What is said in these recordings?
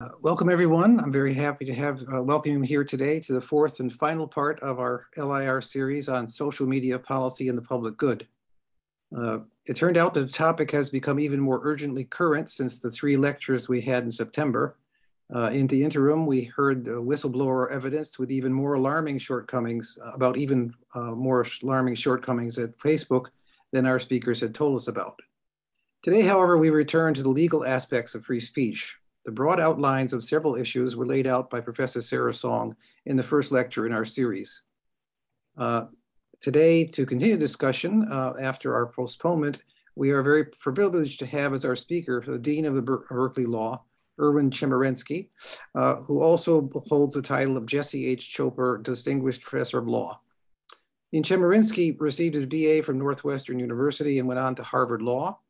Uh, welcome everyone. I'm very happy to have uh, welcome you here today to the fourth and final part of our LIR series on social media policy and the public good. Uh, it turned out that the topic has become even more urgently current since the three lectures we had in September. Uh, in the interim, we heard whistleblower evidence with even more alarming shortcomings uh, about even uh, more alarming shortcomings at Facebook than our speakers had told us about. Today, however, we return to the legal aspects of free speech, the broad outlines of several issues were laid out by Professor Sarah Song in the first lecture in our series. Uh, today, to continue discussion uh, after our postponement, we are very privileged to have as our speaker the Dean of the Ber Berkeley Law, Erwin Chemerinsky, uh, who also holds the title of Jesse H. Choper Distinguished Professor of Law. Dean Chemerinsky received his BA from Northwestern University and went on to Harvard Law.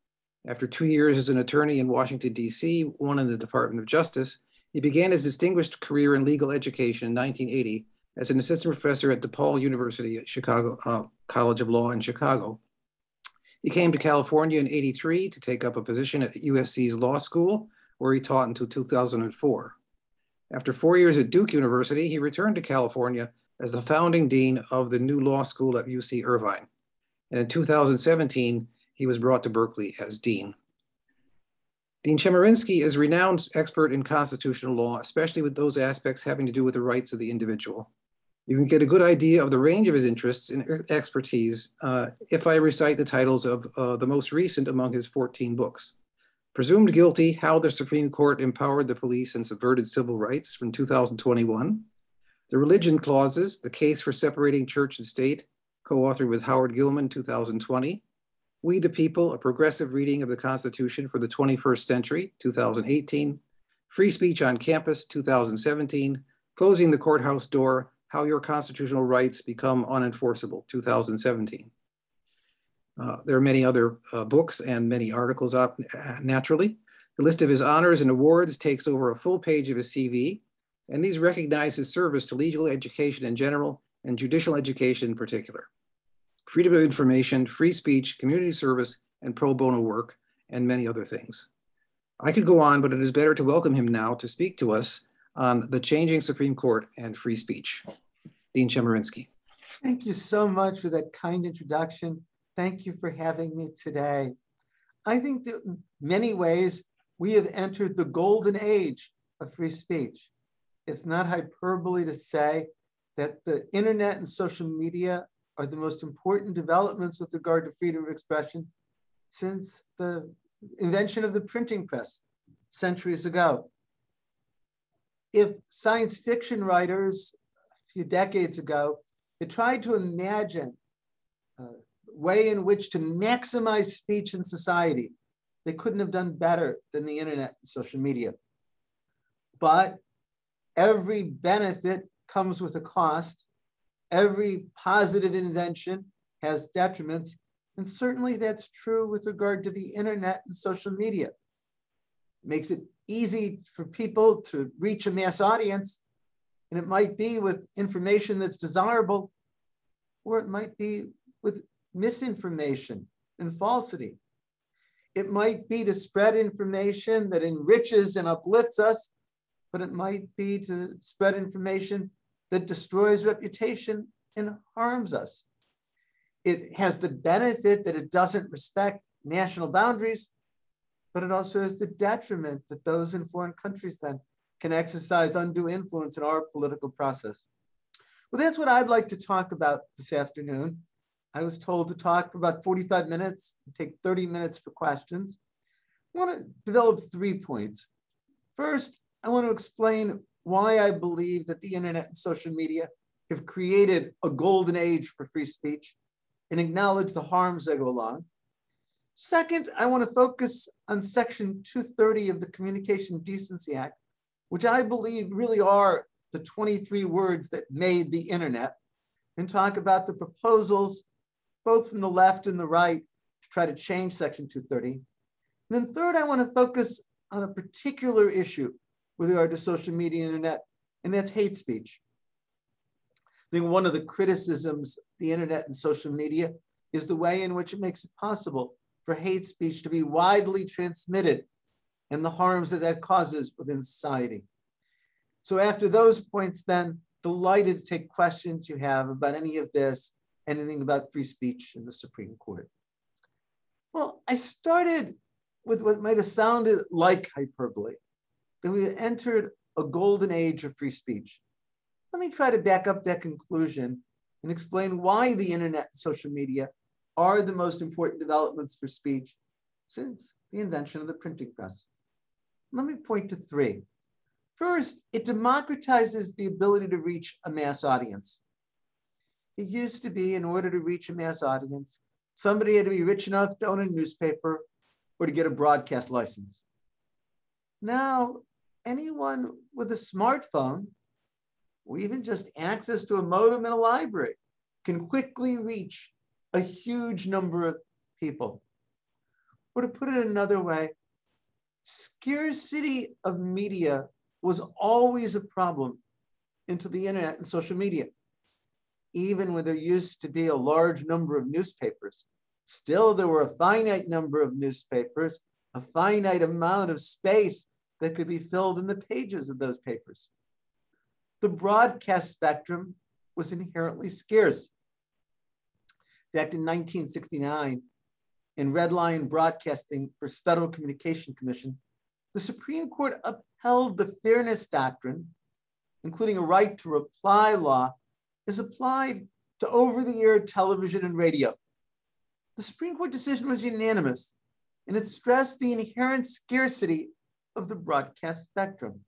After two years as an attorney in Washington, D.C., one in the Department of Justice, he began his distinguished career in legal education in 1980 as an assistant professor at DePaul University at Chicago uh, College of Law in Chicago. He came to California in 83 to take up a position at USC's law school, where he taught until 2004. After four years at Duke University, he returned to California as the founding dean of the new law school at UC Irvine. And in 2017, he was brought to Berkeley as dean. Dean Chemerinsky is a renowned expert in constitutional law, especially with those aspects having to do with the rights of the individual. You can get a good idea of the range of his interests and expertise uh, if I recite the titles of uh, the most recent among his 14 books. Presumed Guilty, How the Supreme Court Empowered the Police and Subverted Civil Rights from 2021. The Religion Clauses, The Case for Separating Church and State, co-authored with Howard Gillman, 2020. We the People, a progressive reading of the Constitution for the 21st century, 2018. Free Speech on Campus, 2017. Closing the Courthouse Door, How Your Constitutional Rights Become Unenforceable, 2017. Uh, there are many other uh, books and many articles up naturally. The list of his honors and awards takes over a full page of his CV, and these recognize his service to legal education in general and judicial education in particular freedom of information, free speech, community service, and pro bono work, and many other things. I could go on, but it is better to welcome him now to speak to us on the changing Supreme Court and free speech. Dean Chemerinsky. Thank you so much for that kind introduction. Thank you for having me today. I think that in many ways, we have entered the golden age of free speech. It's not hyperbole to say that the internet and social media are the most important developments with regard to freedom of expression since the invention of the printing press centuries ago. If science fiction writers a few decades ago had tried to imagine a way in which to maximize speech in society, they couldn't have done better than the internet and social media. But every benefit comes with a cost every positive invention has detriments. And certainly that's true with regard to the internet and social media. It makes it easy for people to reach a mass audience. And it might be with information that's desirable, or it might be with misinformation and falsity. It might be to spread information that enriches and uplifts us, but it might be to spread information that destroys reputation and harms us. It has the benefit that it doesn't respect national boundaries, but it also has the detriment that those in foreign countries then can exercise undue influence in our political process. Well, that's what I'd like to talk about this afternoon. I was told to talk for about 45 minutes, take 30 minutes for questions. I want to develop three points. First, I want to explain why I believe that the internet and social media have created a golden age for free speech and acknowledge the harms that go along. Second, I want to focus on Section 230 of the Communication Decency Act, which I believe really are the 23 words that made the internet, and talk about the proposals, both from the left and the right, to try to change Section 230. And then third, I want to focus on a particular issue with regard to social media and internet, and that's hate speech. I think one of the criticisms the internet and social media is the way in which it makes it possible for hate speech to be widely transmitted and the harms that that causes within society. So after those points, then delighted to take questions you have about any of this, anything about free speech in the Supreme Court. Well, I started with what might have sounded like hyperbole, that we entered a golden age of free speech. Let me try to back up that conclusion and explain why the internet and social media are the most important developments for speech since the invention of the printing press. Let me point to three. First, it democratizes the ability to reach a mass audience. It used to be in order to reach a mass audience, somebody had to be rich enough to own a newspaper or to get a broadcast license. Now, anyone with a smartphone or even just access to a modem in a library can quickly reach a huge number of people. Or to put it another way, scarcity of media was always a problem into the internet and social media. Even when there used to be a large number of newspapers, still there were a finite number of newspapers, a finite amount of space that could be filled in the pages of those papers. The broadcast spectrum was inherently scarce. Back in 1969, in Red Lion Broadcasting versus Federal Communication Commission, the Supreme Court upheld the fairness doctrine, including a right to reply law, is applied to over-the-air television and radio. The Supreme Court decision was unanimous, and it stressed the inherent scarcity of the broadcast spectrum.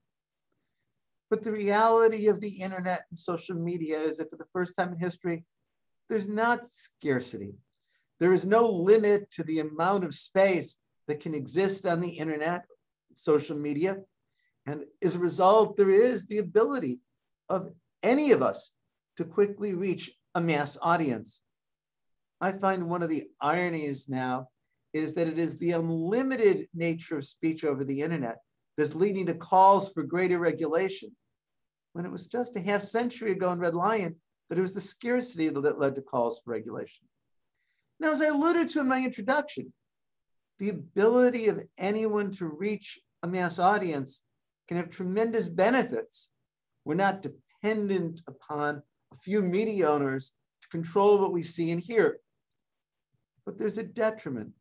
But the reality of the internet and social media is that for the first time in history, there's not scarcity. There is no limit to the amount of space that can exist on the internet, social media. And as a result, there is the ability of any of us to quickly reach a mass audience. I find one of the ironies now is that it is the unlimited nature of speech over the internet that's leading to calls for greater regulation. When it was just a half century ago in Red Lion that it was the scarcity that led to calls for regulation. Now, as I alluded to in my introduction, the ability of anyone to reach a mass audience can have tremendous benefits. We're not dependent upon a few media owners to control what we see and hear. But there's a detriment.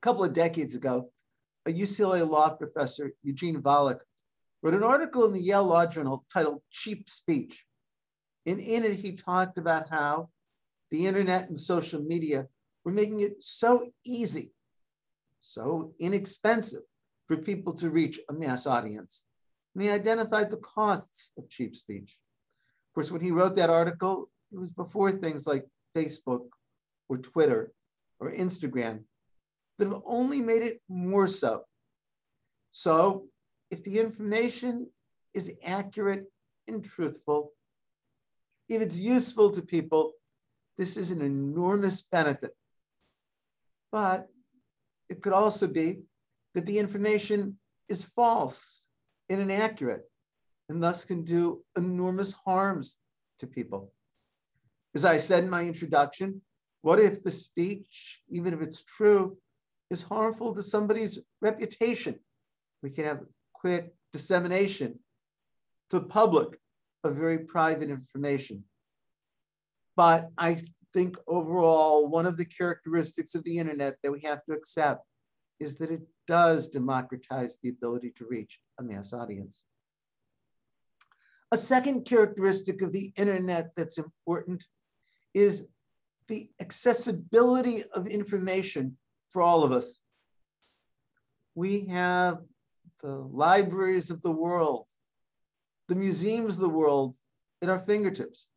A couple of decades ago, a UCLA law professor, Eugene Volokh, wrote an article in the Yale Law Journal titled Cheap Speech. And in it, he talked about how the internet and social media were making it so easy, so inexpensive for people to reach a mass audience. And he identified the costs of cheap speech. Of course, when he wrote that article, it was before things like Facebook or Twitter or Instagram that have only made it more so. So if the information is accurate and truthful, if it's useful to people, this is an enormous benefit. But it could also be that the information is false and inaccurate and thus can do enormous harms to people. As I said in my introduction, what if the speech, even if it's true, is harmful to somebody's reputation? We can have quick dissemination to public of very private information. But I think overall, one of the characteristics of the internet that we have to accept is that it does democratize the ability to reach a mass audience. A second characteristic of the internet that's important is the accessibility of information for all of us. We have the libraries of the world, the museums of the world at our fingertips.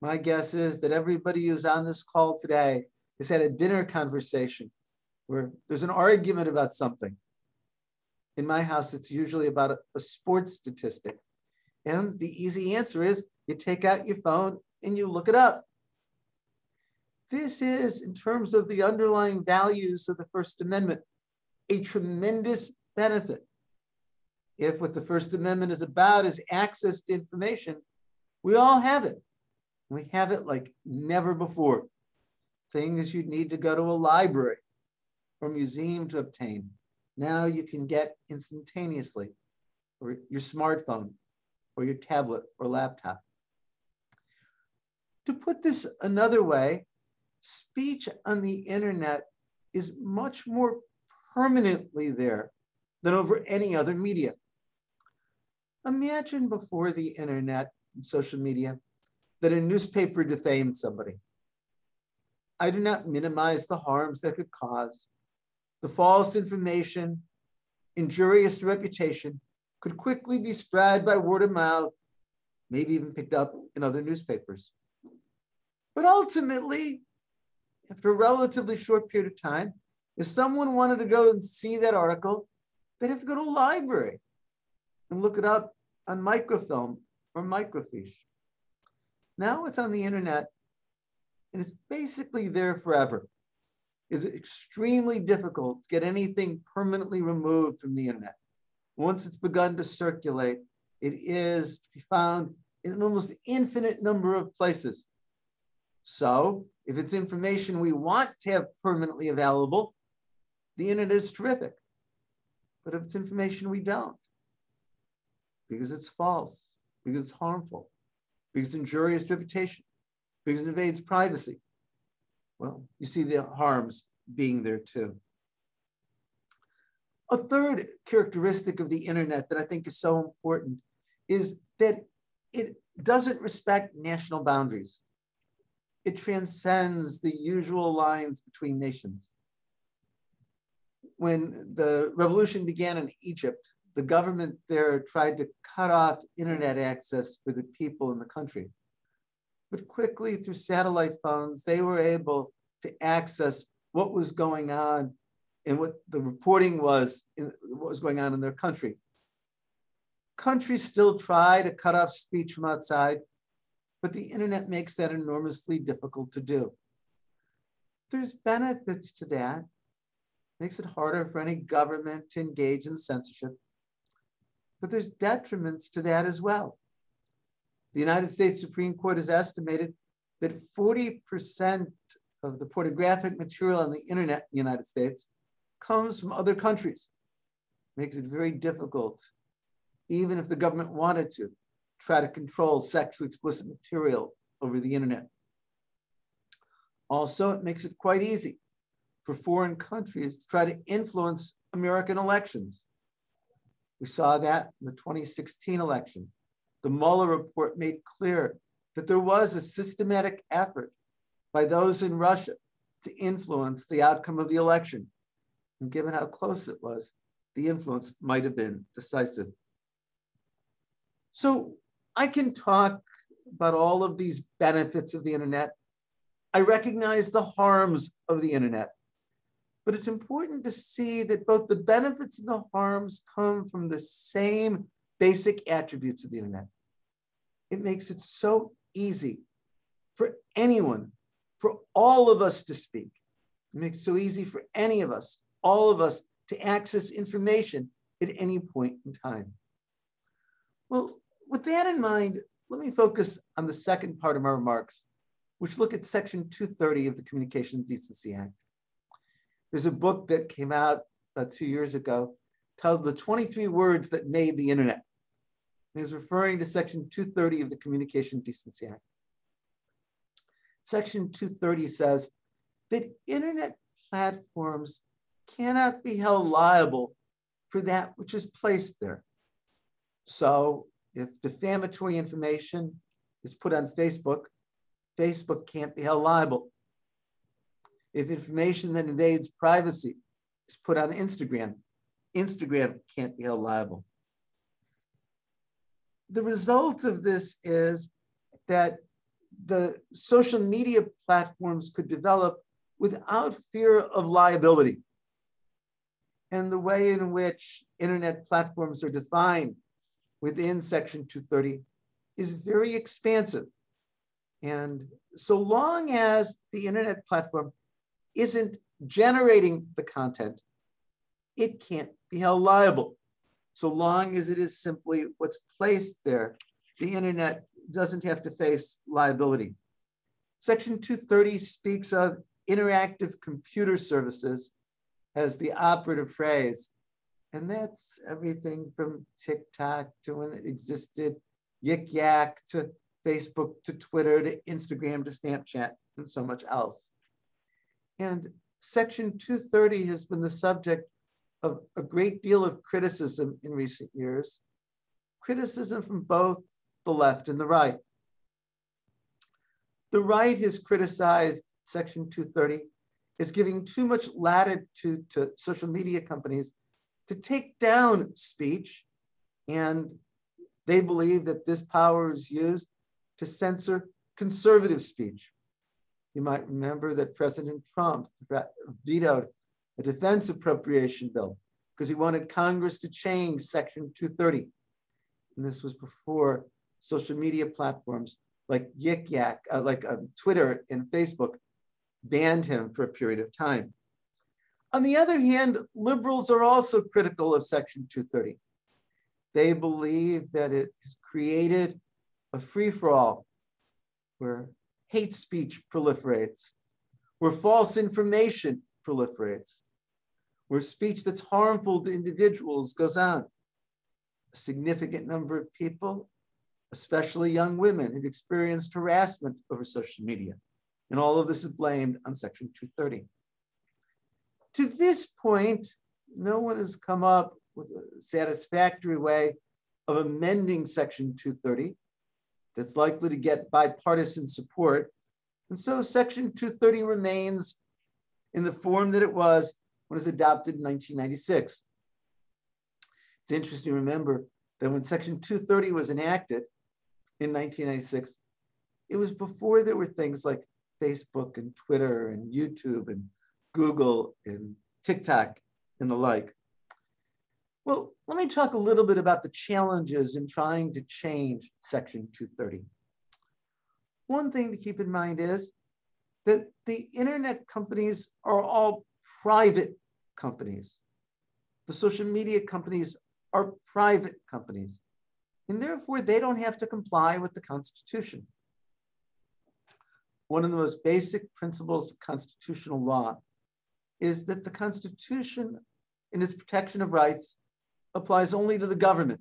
My guess is that everybody who's on this call today has had a dinner conversation where there's an argument about something. In my house, it's usually about a, sports statistic. And the easy answer is you take out your phone and you look it up. This is, in terms of the underlying values of the First Amendment, a tremendous benefit. If what the First Amendment is about is access to information, we all have it. We have it like never before. Things you'd need to go to a library or museum to obtain. now you can get instantaneously, or your smartphone, or your tablet or laptop. To put this another way, speech on the internet is much more permanently there than over any other media. Imagine before the internet and social media that a newspaper defamed somebody. I do not minimize the harms that could cause. The false information, injurious reputation could quickly be spread by word of mouth, maybe even picked up in other newspapers. But ultimately, after a relatively short period of time, if someone wanted to go and see that article, they'd have to go to a library and look it up on microfilm or microfiche. Now it's on the internet and it's basically there forever. It's extremely difficult to get anything permanently removed from the internet. Once it's begun to circulate, it is to be found in an almost infinite number of places. So if it's information we want to have permanently available, the internet is terrific. But if it's information we don't, because it's false, because it's harmful, because it's injurious reputation, because it invades privacy, well, you see the harms being there too. A third characteristic of the internet that I think is so important is that it doesn't respect national boundaries. It transcends the usual lines between nations. When the revolution began in Egypt, the government there tried to cut off internet access for the people in the country. But quickly through satellite phones, they were able to access what was going on and what the reporting was, in, what was going on in their country. Countries still try to cut off speech from outside, but the internet makes that enormously difficult to do. There's benefits to that. Makes it harder for any government to engage in censorship. But there's detriments to that as well. The United States Supreme Court has estimated that 40% of the pornographic material on the internet in the United States comes from other countries. Makes it very difficult, even if the government wanted to, try to control sexually explicit material over the internet. Also, it makes it quite easy for foreign countries to try to influence American elections. We saw that in the 2016 election. The Mueller report made clear that there was a systematic effort by those in Russia to influence the outcome of the election. And given how close it was, the influence might have been decisive. So I can talk about all of these benefits of the internet. I recognize the harms of the internet. But it's important to see that both the benefits and the harms come from the same basic attributes of the internet. It makes it so easy for anyone for all of us to speak. It makes it so easy for any of us, all of us, to access information at any point in time. Well, with that in mind, let me focus on the second part of my remarks, which look at Section 230 of the Communications Decency Act. There's a book that came out about two years ago titled The 23 Words That Made the Internet. And is referring to Section 230 of the Communication Decency Act. Section 230 says that internet platforms cannot be held liable for that which is placed there. So if defamatory information is put on Facebook, Facebook can't be held liable. If information that invades privacy is put on Instagram, Instagram can't be held liable. The result of this is that the social media platforms could develop without fear of liability. And the way in which internet platforms are defined within Section 230 is very expansive. And so long as the internet platform isn't generating the content, it can't be held liable. So long as it is simply what's placed there, the internet doesn't have to face liability. Section 230 speaks of interactive computer services as the operative phrase And that's everything from TikTok to when it existed, Yik Yak to Facebook to Twitter to Instagram to Snapchat and so much else. And Section 230 has been the subject of a great deal of criticism in recent years, criticism from both the left and the right. The right has criticized Section 230 as giving too much latitude to social media companies to take down speech. And they believe that this power is used to censor conservative speech. You might remember that President Trump vetoed a defense appropriation bill because he wanted Congress to change Section 230. And this was before social media platforms like Yik Yak, uh, like uh, Twitter and Facebook banned him for a period of time. On the other hand, liberals are also critical of Section 230. They believe that it has created a free for all where hate speech proliferates, where false information proliferates, where speech that's harmful to individuals goes on. A significant number of people, especially young women, have experienced harassment over social media. And all of this is blamed on Section 230. To this point, no one has come up with a satisfactory way of amending Section 230 that's likely to get bipartisan support. And so Section 230 remains in the form that it was when it was adopted in 1996. It's interesting to remember that when Section 230 was enacted in 1996, it was before there were things like Facebook and Twitter and YouTube and Google and TikTok and the like. Well, let me talk a little bit about the challenges in trying to change Section 230. One thing to keep in mind is that the internet companies are all private companies. The social media companies are private companies, and therefore they don't have to comply with the Constitution one of the most basic principles of constitutional law is that the Constitution, in its protection of rights, applies only to the government.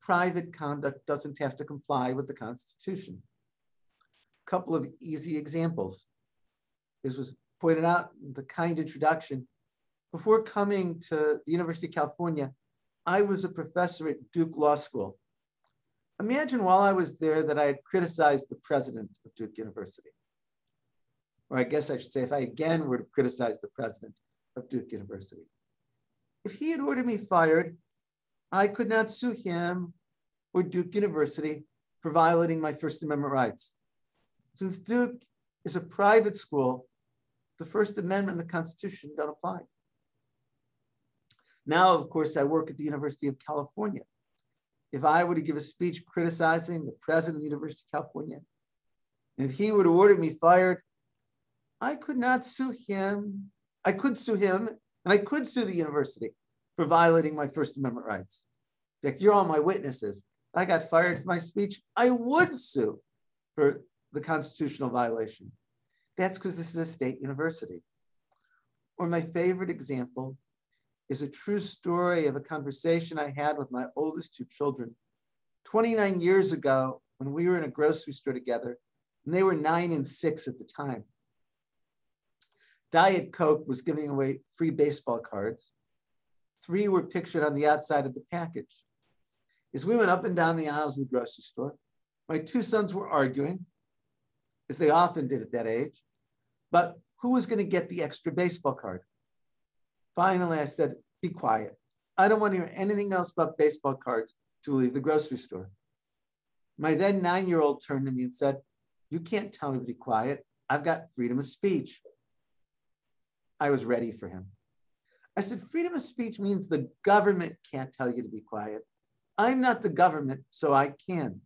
Private conduct doesn't have to comply with the Constitution. A couple of easy examples. This was pointed out in the kind introduction. Before coming to the University of California, I was a professor at Duke Law School. Imagine while I was there that I had criticized the president of Duke University. Or I guess I should say, if I again were to criticize the president of Duke University. If he had ordered me fired, I could not sue him or Duke University for violating my First Amendment rights. Since Duke is a private school, the First Amendment and the Constitution don't apply. Now, of course, I work at the University of California if I were to give a speech criticizing the president of the University of California, and if he were to order me fired, I could not sue him. I could sue him, and I could sue the university for violating my First Amendment rights. In you're all my witnesses. I got fired for my speech, I would sue for the constitutional violation. That's because this is a state university. Or my favorite example is a true story of a conversation I had with my oldest two children 29 years ago when we were in a grocery store together, and they were nine and six at the time. Diet Coke was giving away free baseball cards. Three were pictured on the outside of the package. As we went up and down the aisles of the grocery store, my two sons were arguing, as they often did at that age, but who was going to get the extra baseball card? Finally, I said, be quiet. I don't want to hear anything else about baseball cards to leave the grocery store. My then nine year old turned to me and said, You can't tell me to be quiet. I've got freedom of speech. I was ready for him. I said, Freedom of speech means the government can't tell you to be quiet. I'm not the government, so I can.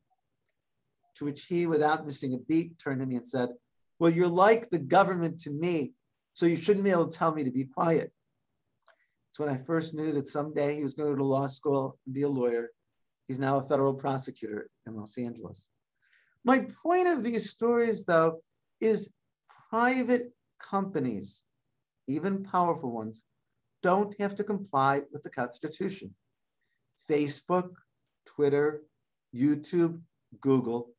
To which he, without missing a beat, turned to me and said, Well, you're like the government to me, so you shouldn't be able to tell me to be quiet. It's when I first knew that someday he was going to go to law school and be a lawyer. He's now a federal prosecutor in Los Angeles. My point of these stories, though, is private companies, even powerful ones, don't have to comply with the Constitution. Facebook, Twitter, YouTube, Google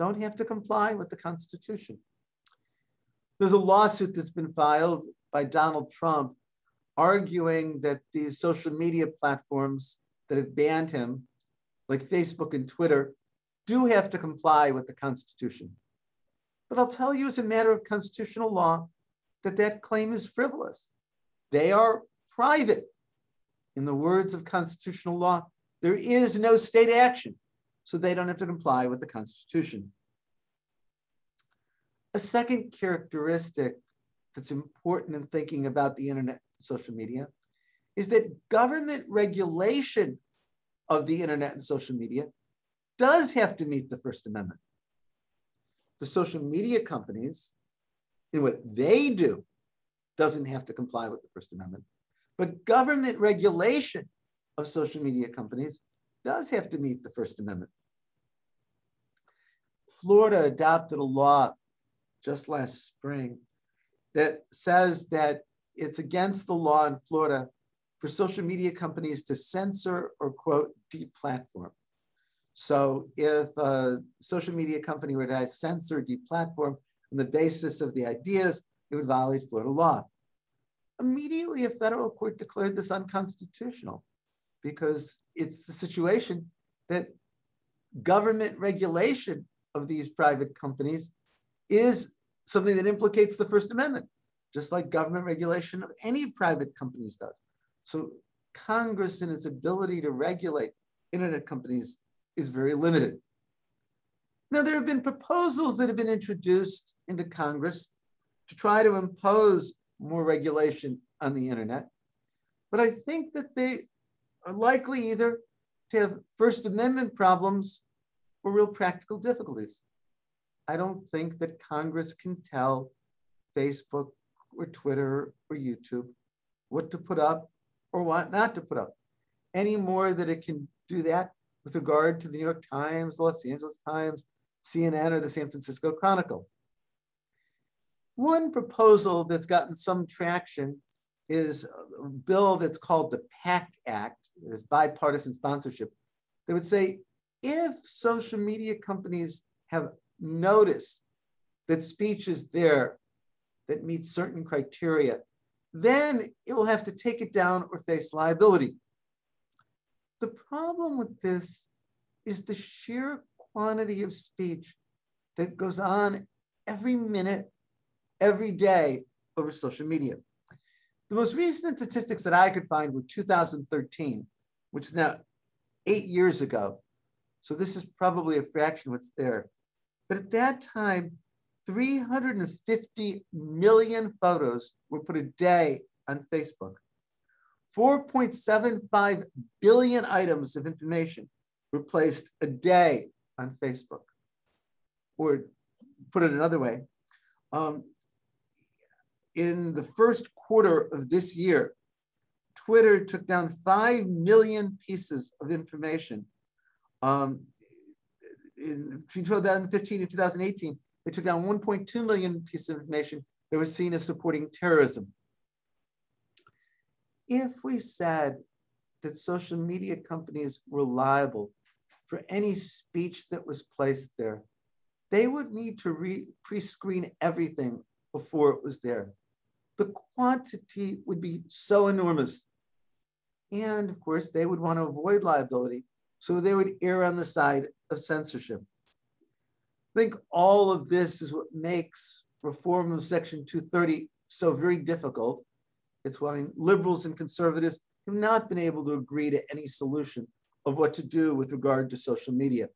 don't have to comply with the Constitution. There's a lawsuit that's been filed by Donald Trump arguing that these social media platforms that have banned him, like Facebook and Twitter, do have to comply with the Constitution. But I'll tell you as a matter of constitutional law that that claim is frivolous. They are private. In the words of constitutional law, there is no state action, so they don't have to comply with the Constitution. A second characteristic that's important in thinking about the internet social media is that government regulation of the internet and social media does have to meet the First Amendment. The social media companies, in what they do, doesn't have to comply with the First Amendment. But government regulation of social media companies does have to meet the First Amendment. Florida adopted a law just last spring that says that it's against the law in Florida for social media companies to censor or quote deplatform. So if a social media company were to censor deplatform on the basis of the ideas, it would violate Florida law. Immediately, a federal court declared this unconstitutional because it's the situation that government regulation of these private companies is something that implicates the First Amendment, just like government regulation of any private companies does. So Congress in its ability to regulate internet companies is very limited. Now, there have been proposals that have been introduced into Congress to try to impose more regulation on the internet. But I think that they are likely either to have First Amendment problems or real practical difficulties. I don't think that Congress can tell Facebook or Twitter or YouTube what to put up or what not to put up any more that it can do that with regard to the New York Times, Los Angeles Times, CNN, or the San Francisco Chronicle. One proposal that's gotten some traction is a bill that's called the PACT Act, it's bipartisan sponsorship, that would say if social media companies have notice that speech is there that meets certain criteria, then it will have to take it down or face liability. The problem with this is the sheer quantity of speech that goes on every minute, every day over social media. The most recent statistics that I could find were 2013, which is now eight years ago. So this is probably a fraction of what's there. But at that time, 350 million photos were put a day on Facebook. 4.75 billion items of information were placed a day on Facebook. Or put it another way, um, in the first quarter of this year, Twitter took down 5 million pieces of information. Um, in, between 2015 and 2018, they took down 1.2 million pieces of information that was seen as supporting terrorism. If we said that social media companies were liable for any speech that was placed there, they would need to pre-screen everything before it was there the quantity would be so enormous. And of course, they would want to avoid liability. So they would err on the side of censorship. I think all of this is what makes reform of Section 230 so very difficult. It's why liberals and conservatives have not been able to agree to any solution of what to do with regard to social media.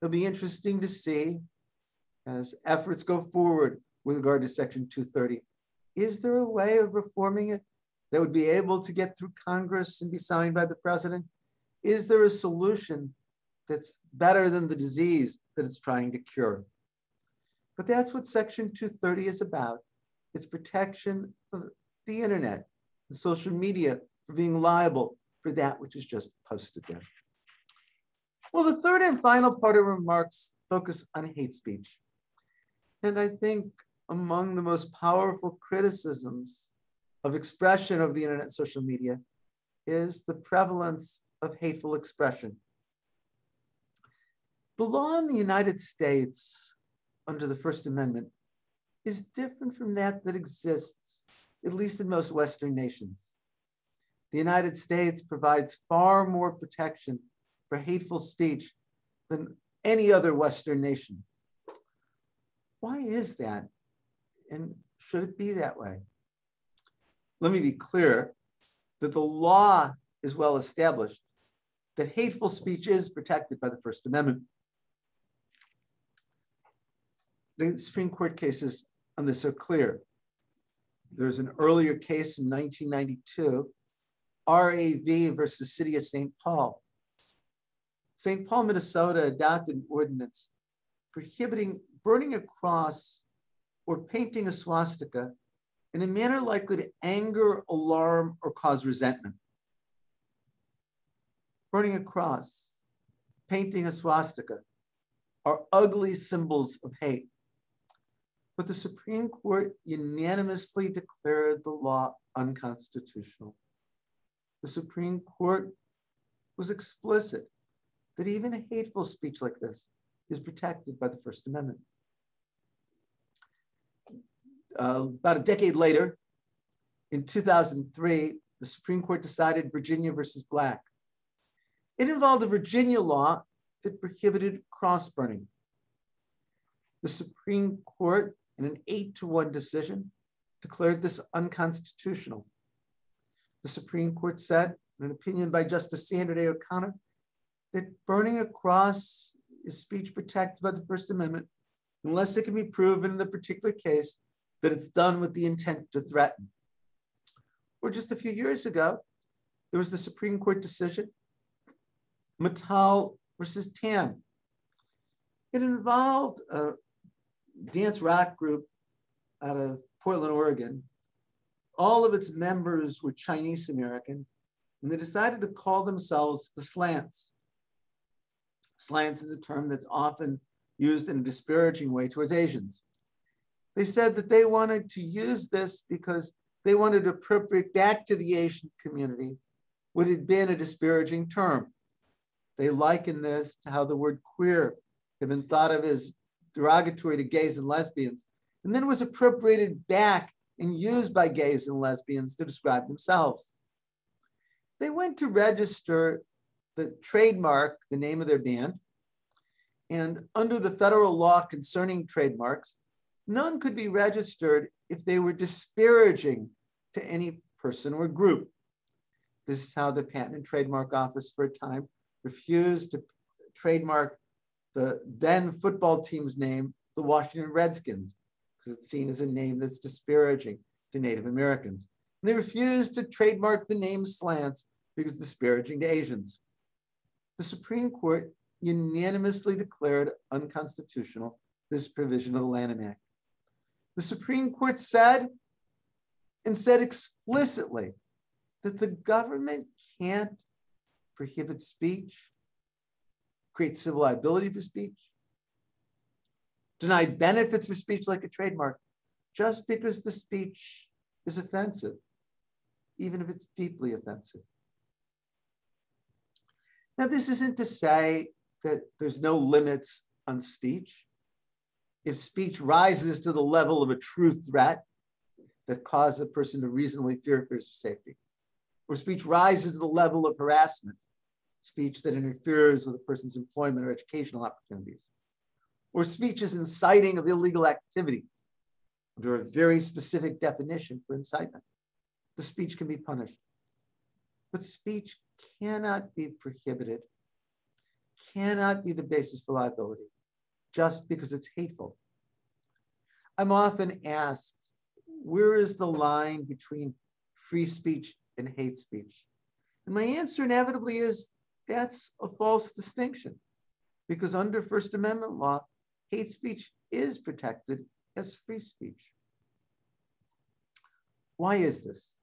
It'll be interesting to see as efforts go forward with regard to Section 230 is there a way of reforming it that would be able to get through Congress and be signed by the president? Is there a solution that's better than the disease that it's trying to cure? But that's what Section 230 is about. It's protection of the internet, the social media for being liable for that which is just posted there. Well, the third and final part of remarks focus on hate speech. And I think among the most powerful criticisms of expression of the internet social media is the prevalence of hateful expression. The law in the United States under the First Amendment is different from that that exists, at least in most Western nations. The United States provides far more protection for hateful speech than any other Western nation. Why is that? And should it be that way? Let me be clear that the law is well established, that hateful speech is protected by the First Amendment. The Supreme Court cases on this are clear. There's an earlier case in 1992, RAV versus City of St. Paul. St. Paul, Minnesota adopted an ordinance prohibiting burning a cross or painting a swastika in a manner likely to anger, alarm, or cause resentment. Burning a cross, painting a swastika are ugly symbols of hate. But the Supreme Court unanimously declared the law unconstitutional. The Supreme Court was explicit that even a hateful speech like this is protected by the First Amendment uh, about a decade later, in 2003, the Supreme Court decided Virginia versus Black. It involved a Virginia law that prohibited cross burning. The Supreme Court, in an eight to one decision, declared this unconstitutional. The Supreme Court said, in an opinion by Justice Sandra Day O'Connor, that burning a cross is speech protected by the First Amendment unless it can be proven in the particular case that it's done with the intent to threaten. Or just a few years ago, there was the Supreme Court decision, Matal versus Tam. It involved a dance rock group out of Portland, Oregon. All of its members were Chinese American, and they decided to call themselves the Slants. Slants is a term that's often used in a disparaging way towards Asians. They said that they wanted to use this because they wanted to appropriate back to the Asian community what had been a disparaging term. They likened this to how the word queer had been thought of as derogatory to gays and lesbians, and then was appropriated back and used by gays and lesbians to describe themselves. They went to register the trademark, the name of their band, and under the federal law concerning trademarks, none could be registered if they were disparaging to any person or group. This is how the Patent and Trademark Office for a time refused to trademark the then football team's name, the Washington Redskins, because it's seen as a name that's disparaging to Native Americans. And they refused to trademark the name Slants because it's disparaging to Asians. The Supreme Court unanimously declared unconstitutional this provision of the Lanham Act the Supreme Court said and said explicitly that the government can't prohibit speech, create civil liability for speech, deny benefits for speech like a trademark, just because the speech is offensive, even if it's deeply offensive. Now, this isn't to say that there's no limits on speech if speech rises to the level of a true threat that causes a person to reasonably fear for his safety, or speech rises to the level of harassment, speech that interferes with a person's employment or educational opportunities, or speech is inciting of illegal activity under a very specific definition for incitement, the speech can be punished. But speech cannot be prohibited, cannot be the basis for liability just because it's hateful. I'm often asked, where is the line between free speech and hate speech? And my answer inevitably is that's a false distinction because under First Amendment law, hate speech is protected as free speech. Why is this?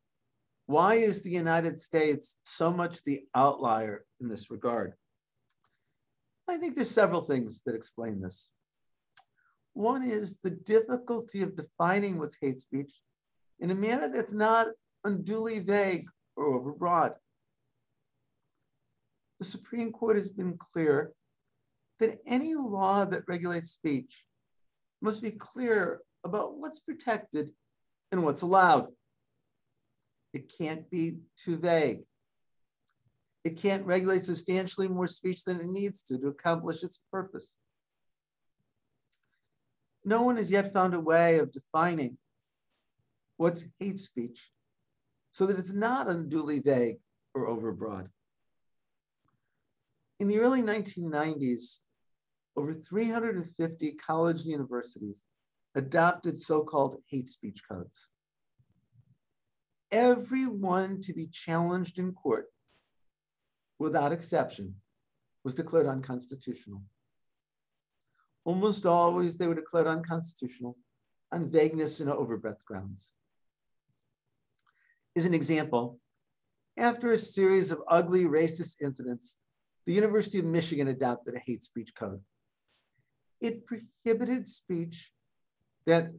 Why is the United States so much the outlier in this regard? I think there's several things that explain this. One is the difficulty of defining what's hate speech in a manner that's not unduly vague or overbroad. The Supreme Court has been clear that any law that regulates speech must be clear about what's protected and what's allowed. It can't be too vague. It can't regulate substantially more speech than it needs to to accomplish its purpose. No one has yet found a way of defining what's hate speech so that it's not unduly vague or overbroad. In the early 1990s, over 350 college and universities adopted so-called hate speech codes. Everyone to be challenged in court, without exception, was declared unconstitutional. Almost always they were declared unconstitutional on vagueness and overbreadth grounds. As an example, after a series of ugly racist incidents, the University of Michigan adopted a hate speech code. It prohibited speech that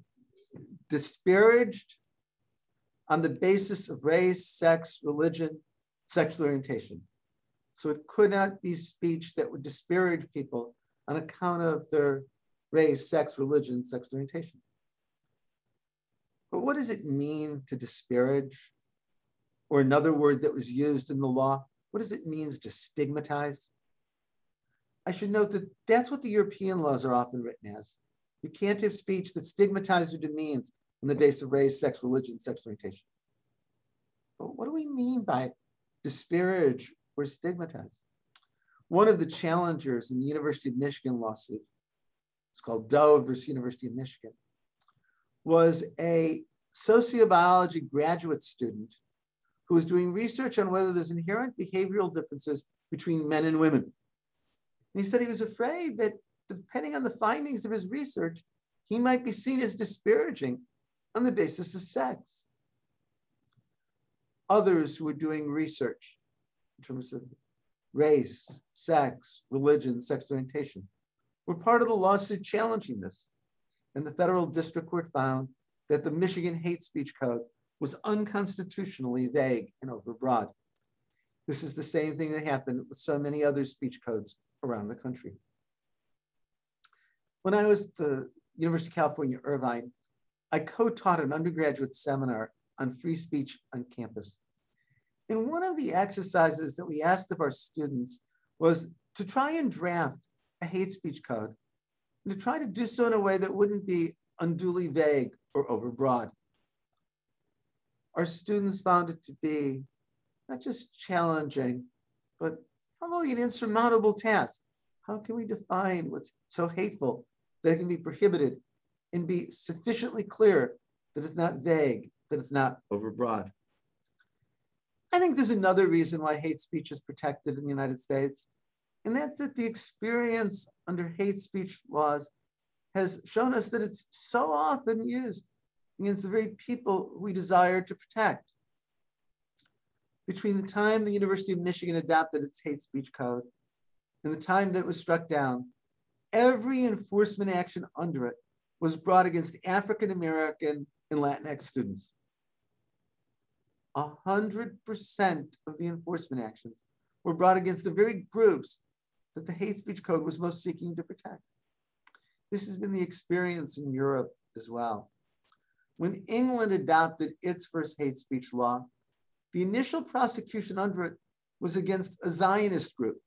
disparaged on the basis of race, sex, religion, sexual orientation. So it could not be speech that would disparage people on account of their race, sex, religion, sexual orientation. But what does it mean to disparage? Or another word that was used in the law, what does it mean to stigmatize? I should note that that's what the European laws are often written as. You can't have speech that stigmatizes or demeans on the basis of race, sex, religion, sexual orientation. But what do we mean by disparage or stigmatize? One of the challengers in the University of Michigan lawsuit, it's called Doe versus University of Michigan, was a sociobiology graduate student who was doing research on whether there's inherent behavioral differences between men and women. And he said he was afraid that depending on the findings of his research, he might be seen as disparaging on the basis of sex. Others who were doing research in terms of race, sex, religion, sex orientation were part of the lawsuit challenging this. And the federal district court found that the Michigan hate speech code was unconstitutionally vague and overbroad. This is the same thing that happened with so many other speech codes around the country. When I was at the University of California, Irvine, I co-taught an undergraduate seminar on free speech on campus. And one of the exercises that we asked of our students was to try and draft a hate speech code and to try to do so in a way that wouldn't be unduly vague or overbroad. Our students found it to be not just challenging, but probably an insurmountable task. How can we define what's so hateful that it can be prohibited and be sufficiently clear that it's not vague, that it's not overbroad? I think there's another reason why hate speech is protected in the United States, and that's that the experience under hate speech laws has shown us that it's so often used against the very people we desire to protect between the time the University of Michigan adopted its hate speech code and the time that it was struck down, every enforcement action under it was brought against African American and Latinx students. 100% of the enforcement actions were brought against the very groups that the hate speech code was most seeking to protect. This has been the experience in Europe as well. When England adopted its first hate speech law, the initial prosecution under it was against a Zionist group.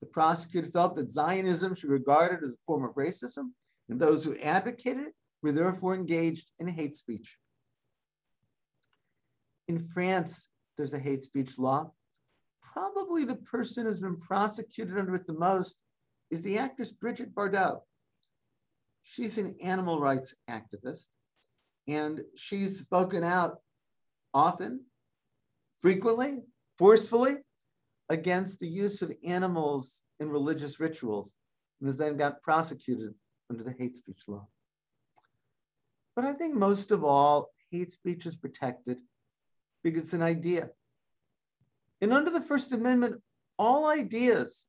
The prosecutor felt that Zionism should be regarded as a form of racism, and those who advocated it were therefore engaged in hate speech. In France, there's a hate speech law. Probably the person who's been prosecuted under it the most is the actress Brigitte Bardot. She's an animal rights activist, and she's spoken out often frequently, forcefully, against the use of animals in religious rituals and has then got prosecuted under the hate speech law. But I think most of all, hate speech is protected because it's an idea. And under the First Amendment, all ideas,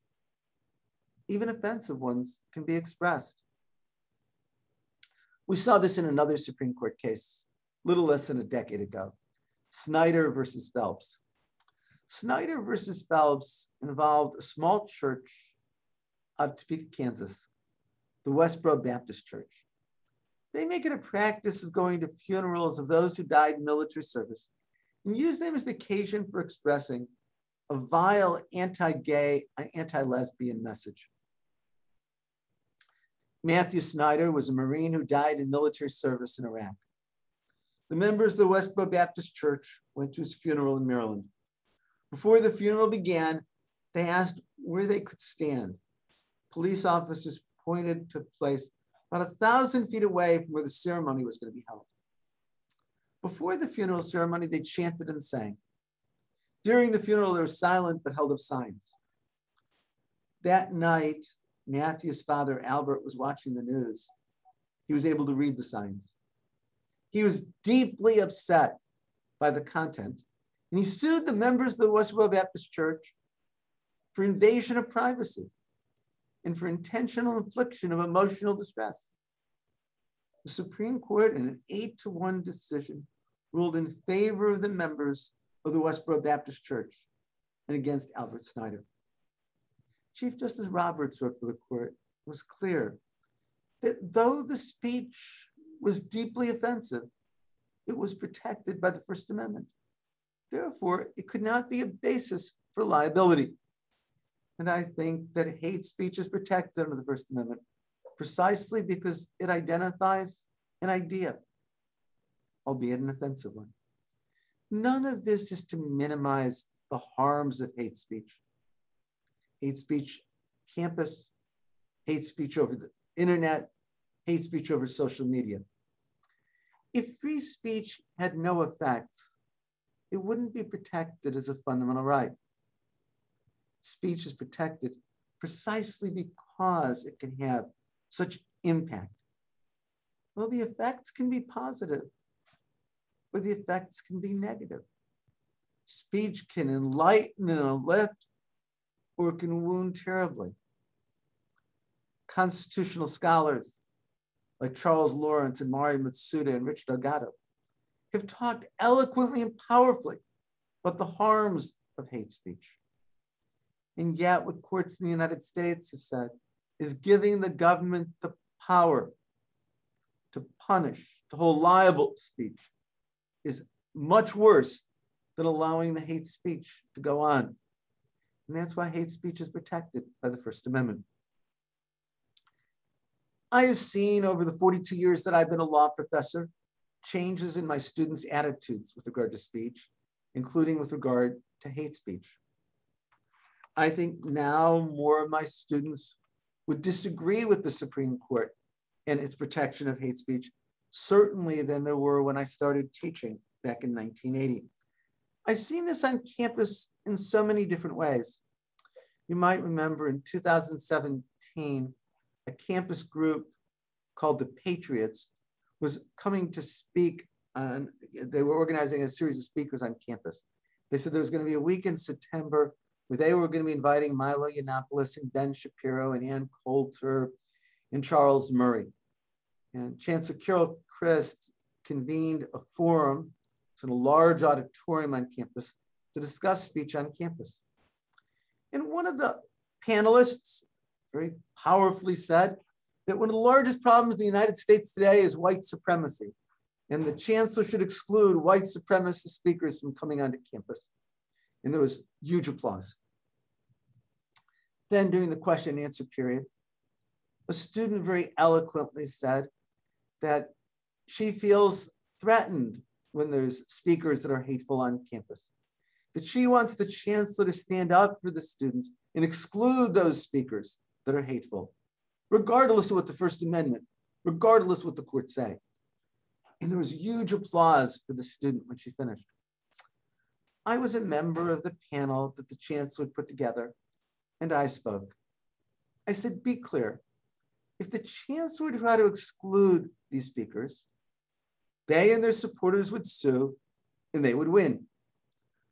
even offensive ones, can be expressed. We saw this in another Supreme Court case, little less than a decade ago Snyder versus Phelps. Snyder versus Phelps involved a small church out of Topeka, Kansas, the Westboro Baptist Church. They make it a practice of going to funerals of those who died in military service and use them as the occasion for expressing a vile anti-gay, and anti-lesbian message. Matthew Snyder was a Marine who died in military service in Iraq. The members of the Westboro Baptist Church went to his funeral in Maryland. Before the funeral began, they asked where they could stand. Police officers pointed to a place about a thousand feet away from where the ceremony was going to be held. Before the funeral ceremony, they chanted and sang. During the funeral, they were silent but held up signs. That night, Matthew's father, Albert, was watching the news. He was able to read the signs. He was deeply upset by the content, and he sued the members of the Westboro Baptist Church for invasion of privacy and for intentional infliction of emotional distress. The Supreme Court, in an eight to one decision, ruled in favor of the members of the Westboro Baptist Church and against Albert Snyder. Chief Justice Roberts wrote for the court was clear that though the speech was deeply offensive, it was protected by the First Amendment. Therefore, it could not be a basis for liability. And I think that hate speech is protected under the First Amendment precisely because it identifies an idea, albeit an offensive one. None of this is to minimize the harms of hate speech hate speech campus, hate speech over the internet, hate speech over social media. If free speech had no effect, it wouldn't be protected as a fundamental right. Speech is protected precisely because it can have such impact. Well, the effects can be positive, or the effects can be negative. Speech can enlighten and uplift, or it can wound terribly. Constitutional scholars like Charles Lawrence and Mari Matsuda and Rich Delgado have talked eloquently and powerfully about the harms of hate speech. And yet, what courts in the United States have said is giving the government the power to punish, to hold liable speech is much worse than allowing the hate speech to go on. And that's why hate speech is protected by the First Amendment. I have seen over the 42 years that I've been a law professor changes in my students' attitudes with regard to speech, including with regard to hate speech. I think now more of my students would disagree with the Supreme Court and its protection of hate speech, certainly than there were when I started teaching back in 1980. I've seen this on campus in so many different ways. You might remember in 2017, a campus group called the Patriots was coming to speak on, they were organizing a series of speakers on campus. They said there was going to be a week in September where they were going to be inviting Milo Yiannopoulos and Ben Shapiro and Ann Coulter and Charles Murray. And Chancellor Carol Christ convened a forum in a large auditorium on campus to discuss speech on campus. And one of the panelists very powerfully said that one of the largest problems in the United States today is white supremacy. And the chancellor should exclude white supremacist speakers from coming onto campus. And there was huge applause. Then during the question and answer period, a student very eloquently said that she feels threatened when there's speakers that are hateful on campus. That she wants the chancellor to stand up for the students and exclude those speakers that are hateful, regardless of what the First Amendment, regardless of what the court say. And there was huge applause for the student when she finished. I was a member of the panel that the chancellor put together, and I spoke. I said, be clear. If the chancellor tried to exclude these speakers, they and their supporters would sue and they would win.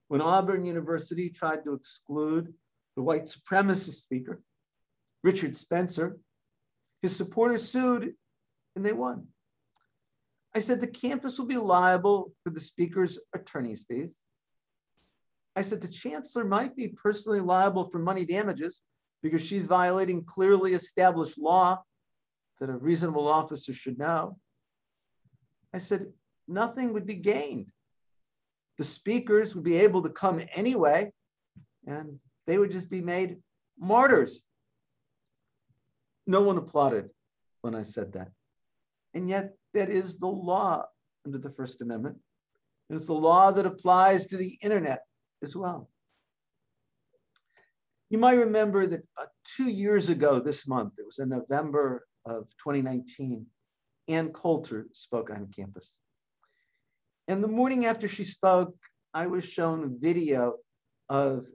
When Auburn University tried to exclude the white supremacist speaker, Richard Spencer, his supporters sued and they won. I said the campus will be liable for the speaker's attorney's fees. I said the chancellor might be personally liable for money damages because she's violating clearly established law that a reasonable officer should know. I said nothing would be gained. The speakers would be able to come anyway, and they would just be made martyrs. No one applauded when I said that. And yet, that is the law under the First Amendment. It's the law that applies to the internet as well. You might remember that uh, two years ago this month, it was in November of 2019, Ann Coulter spoke on campus. And the morning after she spoke, I was shown a video of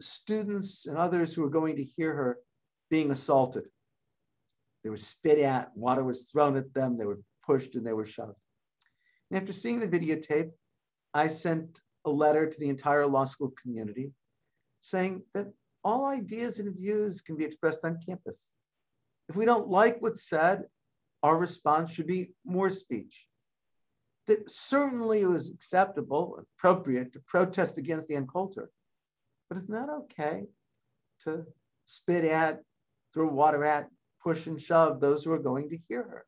students and others who were going to hear her being assaulted. They were spit at, water was thrown at them, they were pushed and they were shoved. And after seeing the videotape, I sent a letter to the entire law school community saying that all ideas and views can be expressed on campus. If we don't like what's said, our response should be more speech. That certainly it was acceptable, appropriate to protest against Ann Coulter, but it's not okay to spit at, throw water at, push and shove those who are going to hear her.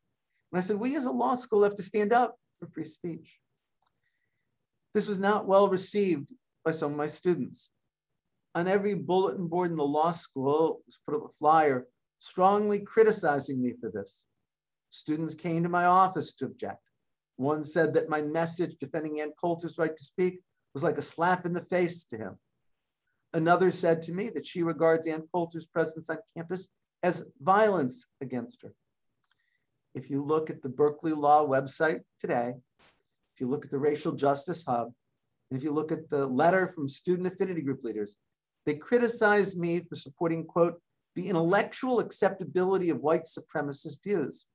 And I said, we as a law school have to stand up for free speech. This was not well received by some of my students. On every bulletin board in the law school was put up a flyer strongly criticizing me for this. Students came to my office to object. One said that my message defending Ann Coulter's right to speak was like a slap in the face to him. Another said to me that she regards Ann Coulter's presence on campus as violence against her. If you look at the Berkeley Law website today, if you look at the Racial Justice Hub, and if you look at the letter from student affinity group leaders, they criticize me for supporting, quote, the intellectual acceptability of white supremacist views.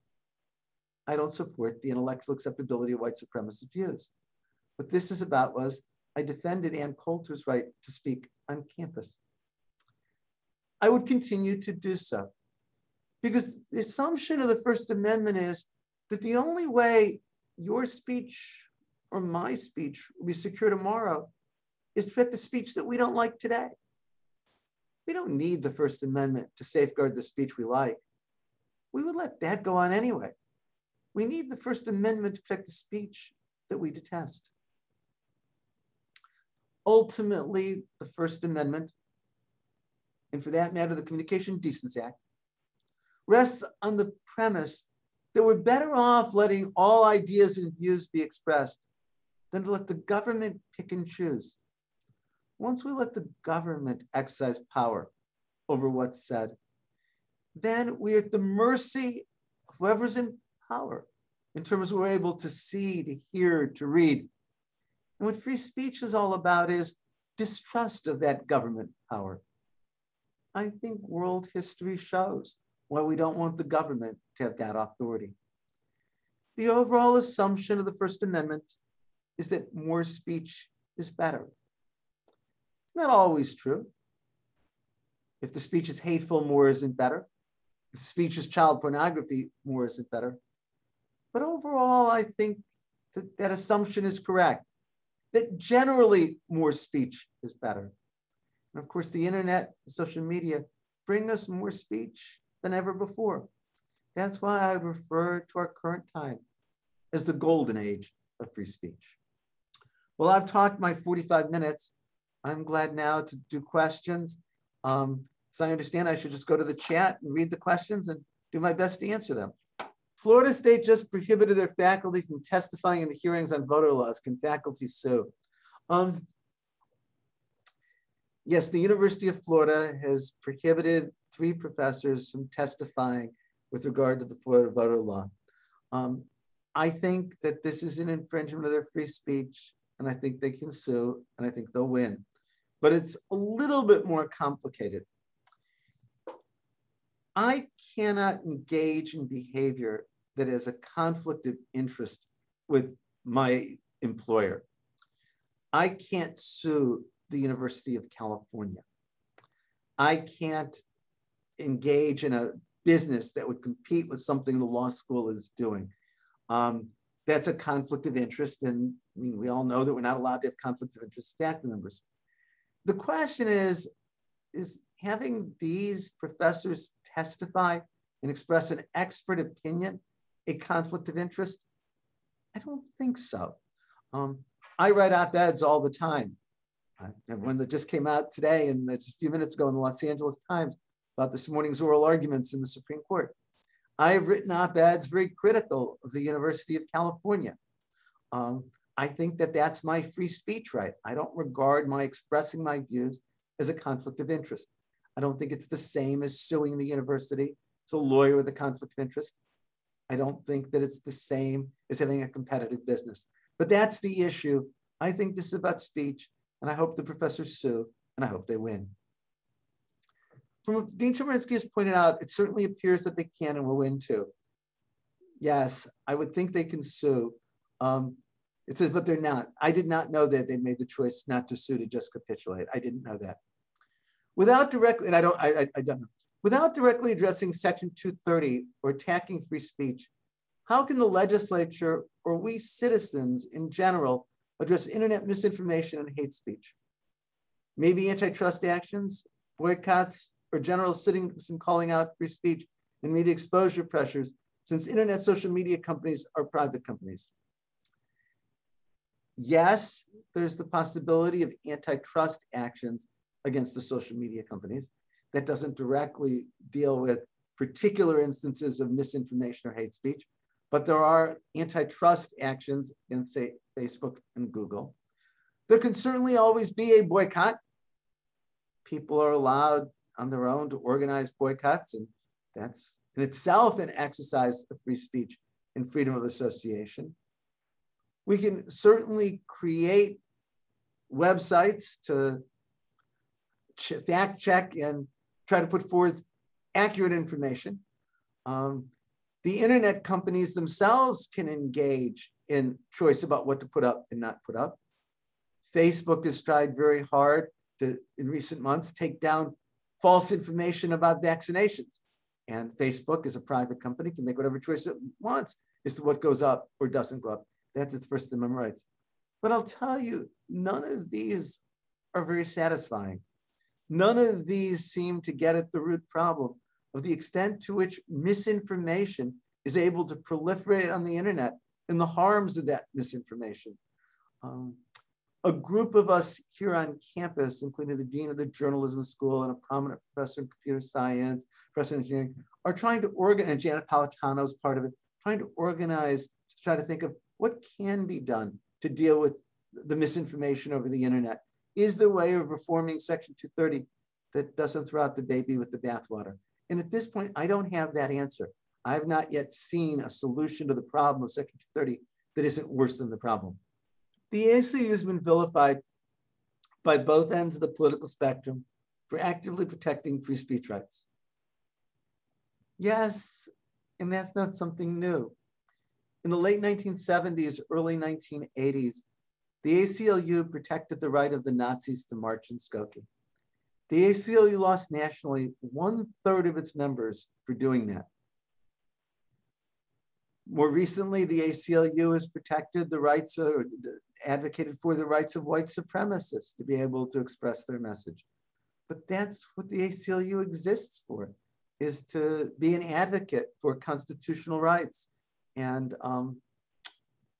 I don't support the intellectual acceptability of white supremacist views. What this is about was I defended Ann Coulter's right to speak on campus. I would continue to do so because the assumption of the First Amendment is that the only way your speech or my speech will be secure tomorrow is to get the speech that we don't like today. We don't need the First Amendment to safeguard the speech we like. We would let that go on anyway. We need the First Amendment to protect the speech that we detest. Ultimately, the First Amendment, and for that matter, the Communication Decency Act, rests on the premise that we're better off letting all ideas and views be expressed than to let the government pick and choose. Once we let the government exercise power over what's said, then we're at the mercy of whoever's in power in terms of we're able to see, to hear, to read. And what free speech is all about is distrust of that government power. I think world history shows why we don't want the government to have that authority. The overall assumption of the First Amendment is that more speech is better. It's not always true. If the speech is hateful, more isn't better. If the speech is child pornography, more isn't better. But overall, I think that that assumption is correct, that generally more speech is better. And of course, the internet, social media bring us more speech than ever before. That's why I refer to our current time as the golden age of free speech. Well, I've talked my 45 minutes. I'm glad now to do questions. Um, so I understand I should just go to the chat and read the questions and do my best to answer them. Florida State just prohibited their faculty from testifying in the hearings on voter laws. Can faculty sue? Um, yes, the University of Florida has prohibited three professors from testifying with regard to the Florida voter law. Um, I think that this is an infringement of their free speech, and I think they can sue, and I think they'll win. But it's a little bit more complicated. I cannot engage in behavior that has a conflict of interest with my employer. I can't sue the University of California. I can't engage in a business that would compete with something the law school is doing. Um, that's a conflict of interest. And I mean, we all know that we're not allowed to have conflicts of interest staff members. The question is, is having these professors testify and express an expert opinion a conflict of interest? I don't think so. Um, I write op-eds all the time. One that just came out today and just a few minutes ago in the Los Angeles Times about this morning's oral arguments in the Supreme Court. I have written op-eds very critical of the University of California. Um, I think that that's my free speech right. I don't regard my expressing my views as a conflict of interest. I don't think it's the same as suing the university as a lawyer with a conflict of interest. I don't think that it's the same as having a competitive business. But that's the issue. I think this is about speech, and I hope the professors sue, and I hope they win. From what Dean Chemerinsky has pointed out, it certainly appears that they can and will win too. Yes, I would think they can sue. Um, it says, but they're not. I did not know that they made the choice not to sue to just capitulate. I didn't know that. Without directly, and I don't, I, I, I don't know. Without directly addressing Section 230 or attacking free speech, how can the legislature or we citizens in general address internet misinformation and hate speech? Maybe antitrust actions, boycotts, or general citizen calling out free speech and media exposure pressures since internet social media companies are private companies. Yes, there's the possibility of antitrust actions against the social media companies that doesn't directly deal with particular instances of misinformation or hate speech, but there are antitrust actions in, say, Facebook and Google. There can certainly always be a boycott. People are allowed on their own to organize boycotts, and that's in itself an exercise of free speech and freedom of association. We can certainly create websites to fact check and try to put forth accurate information. Um, the internet companies themselves can engage in choice about what to put up and not put up. Facebook has tried very hard to, in recent months, take down false information about vaccinations. And Facebook, as a private company, can make whatever choice it wants as to what goes up or doesn't go up. That's its First Amendment rights. But I'll tell you, none of these are very satisfying. None of these seem to get at the root problem of the extent to which misinformation is able to proliferate on the internet and the harms of that misinformation. Um, a group of us here on campus, including the dean of the journalism school and a prominent professor in computer science, in engineering, are trying to organize, and Janet Napolitano is part of it, trying to organize to try to think of what can be done to deal with the misinformation over the internet is there a way of reforming Section 230 that doesn't throw out the baby with the bathwater? And at this point, I don't have that answer. I've not yet seen a solution to the problem of Section 230 that isn't worse than the problem. The ACLU has been vilified by both ends of the political spectrum for actively protecting free speech rights. Yes, and that's not something new. In the late 1970s, early 1980s, the ACLU protected the right of the Nazis to march in Skokie. The ACLU lost nationally one third of its members for doing that. More recently, the ACLU has protected the rights or advocated for the rights of white supremacists to be able to express their message. But that's what the ACLU exists for, is to be an advocate for constitutional rights. And um,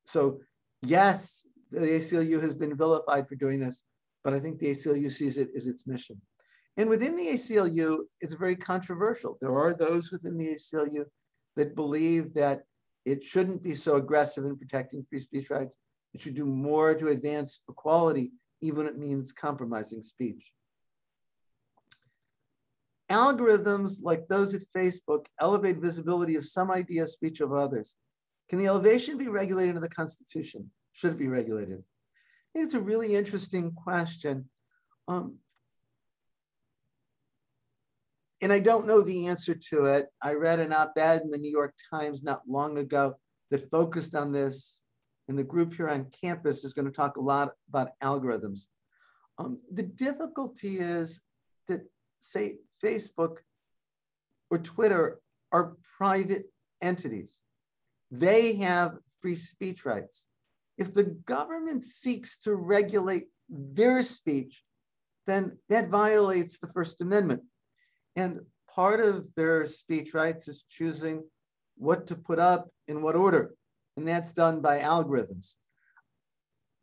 so, yes, the ACLU has been vilified for doing this, but I think the ACLU sees it as its mission. And within the ACLU, it's very controversial. There are those within the ACLU that believe that it shouldn't be so aggressive in protecting free speech rights. It should do more to advance equality, even if it means compromising speech. Algorithms like those at Facebook elevate visibility of some idea speech of others. Can the elevation be regulated in the Constitution? Should it be regulated? I think it's a really interesting question. Um, and I don't know the answer to it. I read an op-ed in the New York Times not long ago that focused on this. And the group here on campus is going to talk a lot about algorithms. Um, the difficulty is that, say, Facebook or Twitter are private entities. They have free speech rights. If the government seeks to regulate their speech, then that violates the First Amendment. And part of their speech rights is choosing what to put up in what order. And that's done by algorithms.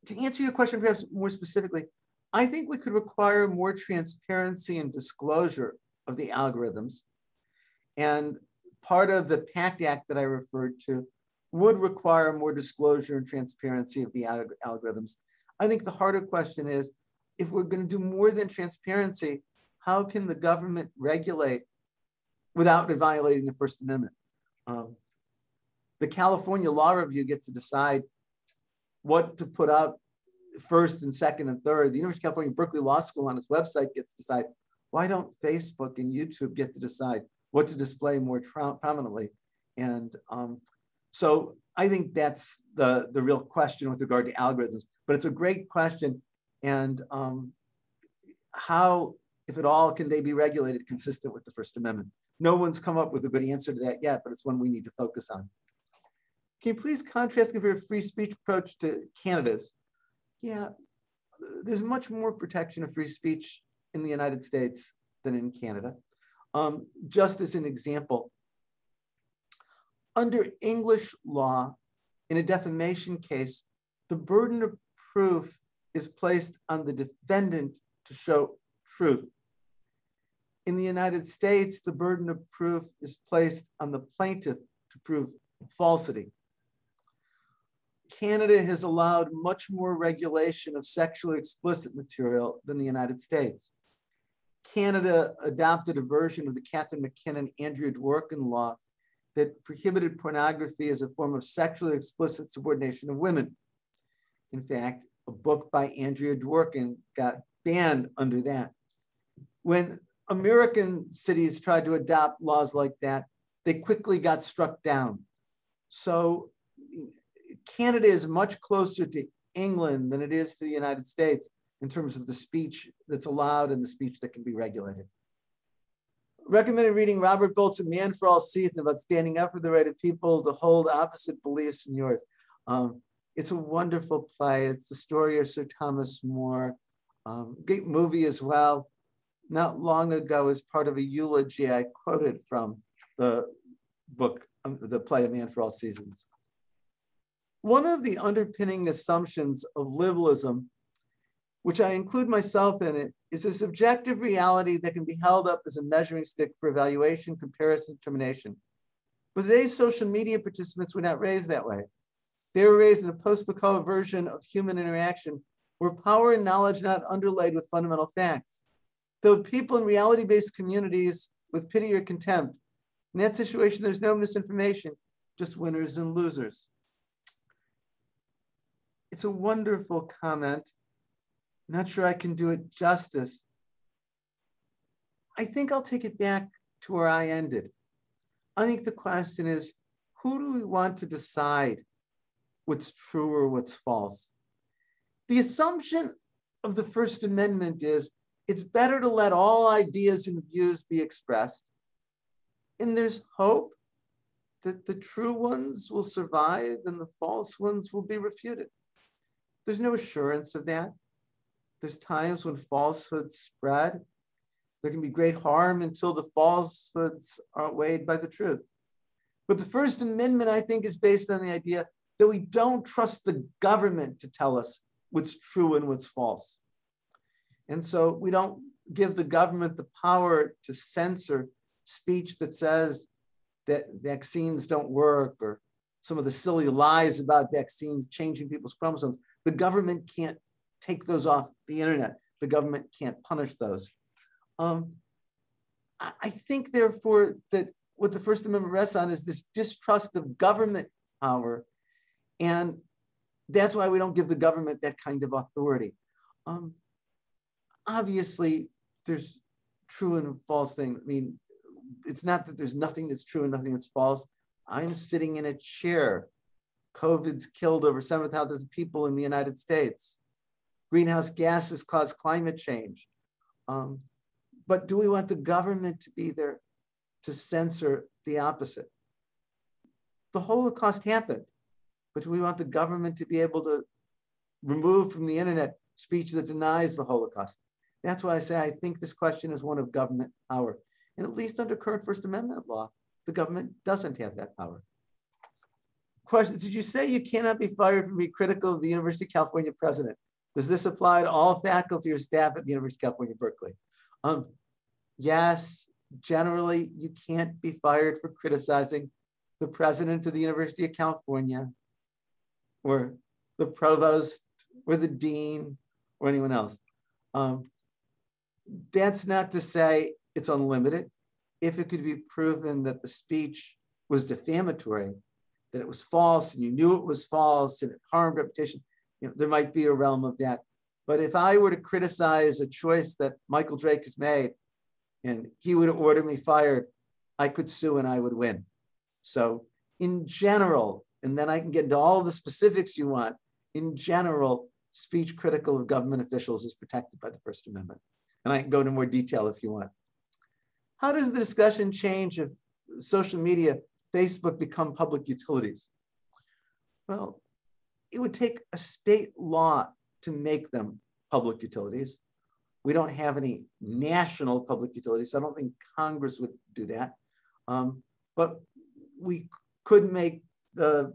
To answer your question perhaps more specifically, I think we could require more transparency and disclosure of the algorithms. And part of the PACT Act that I referred to would require more disclosure and transparency of the algorithms. I think the harder question is, if we're gonna do more than transparency, how can the government regulate without violating the First Amendment? Um, the California Law Review gets to decide what to put up first and second and third. The University of California Berkeley Law School on its website gets to decide why don't Facebook and YouTube get to decide what to display more prominently? And um, so I think that's the, the real question with regard to algorithms, but it's a great question. And um, how, if at all, can they be regulated consistent with the First Amendment? No one's come up with a good answer to that yet, but it's one we need to focus on. Can you please contrast your free speech approach to Canada's? Yeah, there's much more protection of free speech in the United States than in Canada. Um, just as an example, under English law, in a defamation case, the burden of proof is placed on the defendant to show truth. In the United States, the burden of proof is placed on the plaintiff to prove falsity. Canada has allowed much more regulation of sexually explicit material than the United States. Canada adopted a version of the Catharine MacKinnon Andrea Dworkin law that prohibited pornography as a form of sexually explicit subordination of women. In fact, a book by Andrea Dworkin got banned under that. When American cities tried to adopt laws like that, they quickly got struck down. So Canada is much closer to England than it is to the United States in terms of the speech that's allowed and the speech that can be regulated. Recommended reading Robert Bolt's A Man for All Seasons about standing up for the right of people to hold opposite beliefs from yours. Um, it's a wonderful play. It's the story of Sir Thomas More. Um, great movie as well. Not long ago, as part of a eulogy, I quoted from the book, um, the play A Man for All Seasons. One of the underpinning assumptions of liberalism which I include myself in it, is a subjective reality that can be held up as a measuring stick for evaluation, comparison, determination. But today's social media participants were not raised that way. They were raised in a post-Foucault version of human interaction where power and knowledge not underlaid with fundamental facts. Though people in reality-based communities with pity or contempt, in that situation, there's no misinformation, just winners and losers. It's a wonderful comment not sure I can do it justice. I think I'll take it back to where I ended. I think the question is who do we want to decide what's true or what's false? The assumption of the First Amendment is it's better to let all ideas and views be expressed. And there's hope that the true ones will survive and the false ones will be refuted. There's no assurance of that. There's times when falsehoods spread. There can be great harm until the falsehoods are weighed by the truth. But the First Amendment, I think, is based on the idea that we don't trust the government to tell us what's true and what's false. And so we don't give the government the power to censor speech that says that vaccines don't work or some of the silly lies about vaccines changing people's chromosomes. The government can't take those off the internet. The government can't punish those. Um, I think, therefore, that what the First Amendment rests on is this distrust of government power. And that's why we don't give the government that kind of authority. Um, obviously, there's true and false thing. I mean, it's not that there's nothing that's true and nothing that's false. I'm sitting in a chair. COVID's killed over 7,000 people in the United States. Greenhouse gases cause climate change. Um, but do we want the government to be there to censor the opposite? the Holocaust happened, but we want the government to be able to remove from the internet speech that denies the Holocaust. That's why I say I think this question is one of government power. And at least under current First Amendment law, the government doesn't have that power. Question, did you say you cannot be fired for being critical of the University of California president? Does this apply to all faculty or staff at the University of California, Berkeley? Um, yes, generally you can't be fired for criticizing the president of the University of California or the provost or the dean or anyone else. Um, that's not to say it's unlimited. If it could be proven that the speech was defamatory, that it was false and you knew it was false and it harmed reputation, you know, there might be a realm of that. But if I were to criticize a choice that Michael Drake has made and he would order me fired, I could sue and I would win. So in general, and then I can get into all the specifics you want, in general, speech critical of government officials is protected by the First Amendment. And I can go into more detail if you want. How does the discussion change if social media, Facebook become public utilities? Well, it would take a state law to make them public utilities. We don't have any national public utilities, so I don't think Congress would do that. Um, but we could make the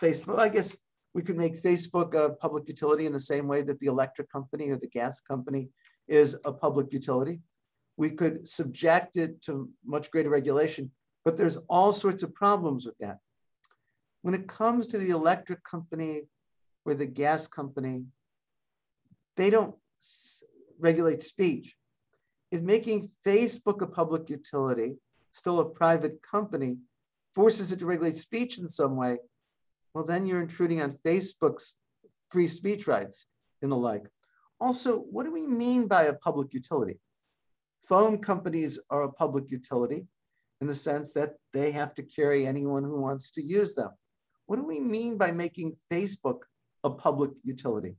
Facebook, I guess we could make Facebook a public utility in the same way that the electric company or the gas company is a public utility. We could subject it to much greater regulation, but there's all sorts of problems with that. When it comes to the electric company or the gas company, they don't regulate speech. If making Facebook a public utility, still a private company, forces it to regulate speech in some way, well, then you're intruding on Facebook's free speech rights and the like. Also, what do we mean by a public utility? Phone companies are a public utility in the sense that they have to carry anyone who wants to use them. What do we mean by making Facebook a public utility?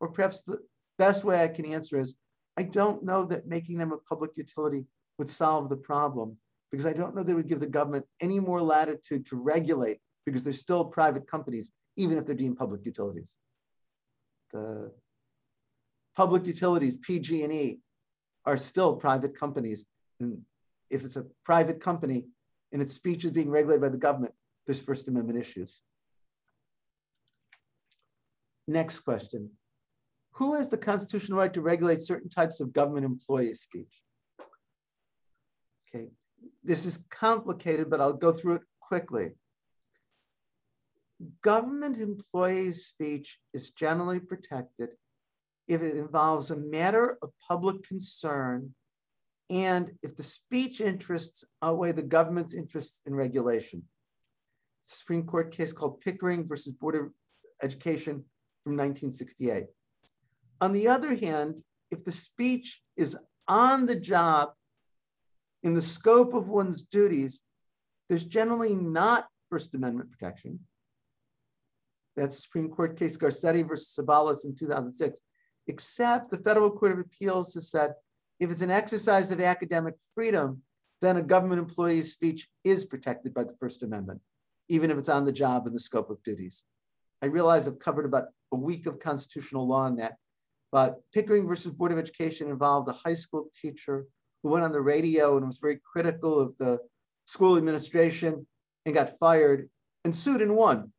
Or perhaps the best way I can answer is I don't know that making them a public utility would solve the problem because I don't know they would give the government any more latitude to regulate because they're still private companies, even if they're deemed public utilities. The public utilities, PG&E, are still private companies. And if it's a private company and its speech is being regulated by the government, there's First Amendment issues. Next question. Who has the constitutional right to regulate certain types of government employee speech? Okay, this is complicated, but I'll go through it quickly. Government employees' speech is generally protected if it involves a matter of public concern and if the speech interests outweigh the government's interests in regulation. A Supreme Court case called Pickering versus Board of Education from 1968. On the other hand, if the speech is on the job in the scope of one's duties, there's generally not First Amendment protection. That's Supreme Court case Garcetti versus Ceballos in 2006 except the Federal Court of Appeals has said if it's an exercise of academic freedom, then a government employee's speech is protected by the First Amendment, even if it's on the job in the scope of duties. I realize I've covered about a week of constitutional law on that, but Pickering versus Board of Education involved a high school teacher who went on the radio and was very critical of the school administration and got fired and sued and won.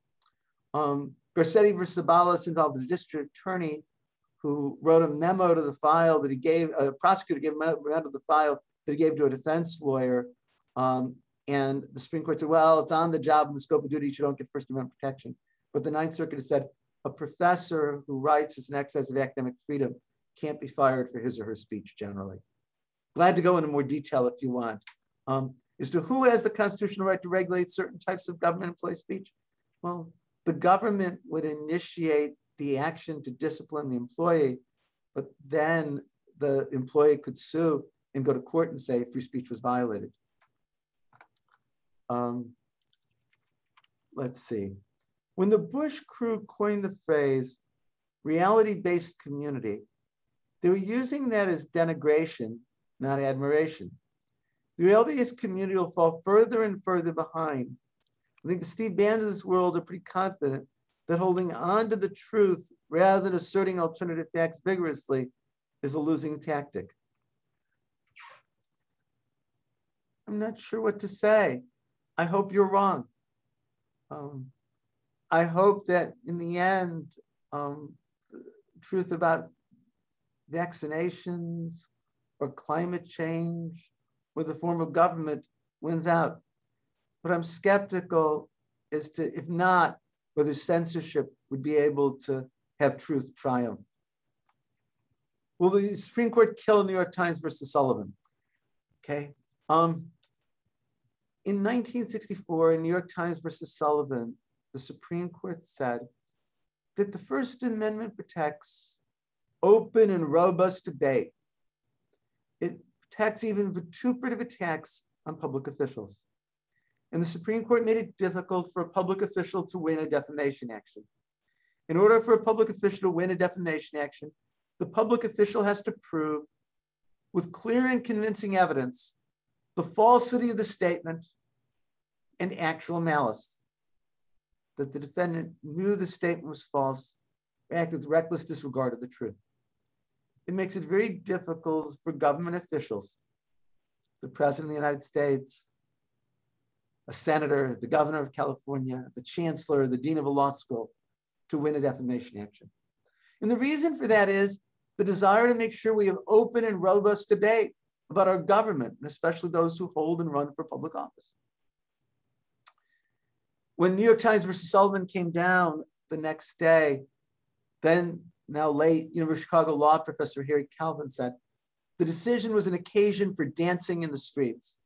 Um, Garcetti versus Ceballos involved the district attorney who wrote a memo to the file that he gave, a prosecutor gave a memo to the file that he gave to a defense lawyer. Um, and the Supreme Court said, well, it's on the job and the scope of duty, you don't get First Amendment protection. But the Ninth Circuit has said a professor who writes as an exercise of academic freedom can't be fired for his or her speech generally. Glad to go into more detail if you want. Um, as to who has the constitutional right to regulate certain types of government employee speech? Well, the government would initiate the action to discipline the employee, but then the employee could sue and go to court and say free speech was violated. Um, let's see. When the Bush crew coined the phrase reality-based community, they were using that as denigration, not admiration. The reality-based community will fall further and further behind I think the Steve Bannon of this world are pretty confident that holding on to the truth rather than asserting alternative facts vigorously is a losing tactic. I'm not sure what to say. I hope you're wrong. Um, I hope that in the end, um, truth about vaccinations or climate change or the form of government wins out. But I'm skeptical as to, if not, whether censorship would be able to have truth triumph. Will the Supreme Court kill New York Times versus Sullivan? Okay. Um, in 1964, in New York Times versus Sullivan, the Supreme Court said that the First Amendment protects open and robust debate. It protects even vituperative attacks on public officials. And the Supreme Court made it difficult for a public official to win a defamation action. In order for a public official to win a defamation action, the public official has to prove with clear and convincing evidence the falsity of the statement and actual malice. That the defendant knew the statement was false, acted with reckless disregard of the truth. It makes it very difficult for government officials, the President of the United States, a senator, the governor of California, the chancellor, the dean of a law school, to win a defamation action. And the reason for that is the desire to make sure we have open and robust debate about our government, and especially those who hold and run for public office. When New York Times versus Sullivan came down the next day, then now late University of Chicago law professor Harry Kalven said, the decision was an occasion for dancing in the streets.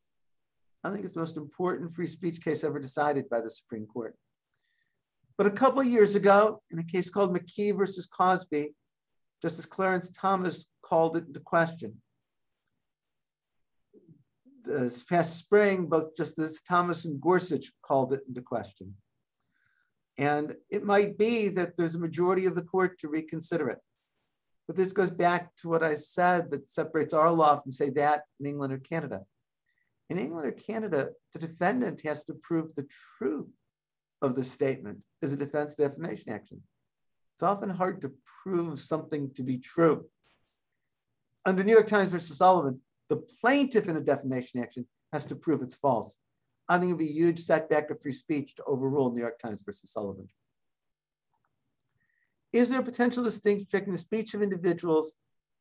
I think it's the most important free speech case ever decided by the Supreme Court. But a couple years ago, in a case called McKee versus Cosby, Justice Clarence Thomas called it into question. This past spring, both Justice Thomas and Gorsuch called it into question. And it might be that there's a majority of the court to reconsider it. But this goes back to what I said that separates our law from, say, that in England or Canada. In England or Canada, the defendant has to prove the truth of the statement as a defense defamation action. It's often hard to prove something to be true. Under New York Times versus Sullivan, the plaintiff in a defamation action has to prove it's false. I think it'd be a huge setback of free speech to overrule New York Times versus Sullivan. Is there a potential distinction between the speech of individuals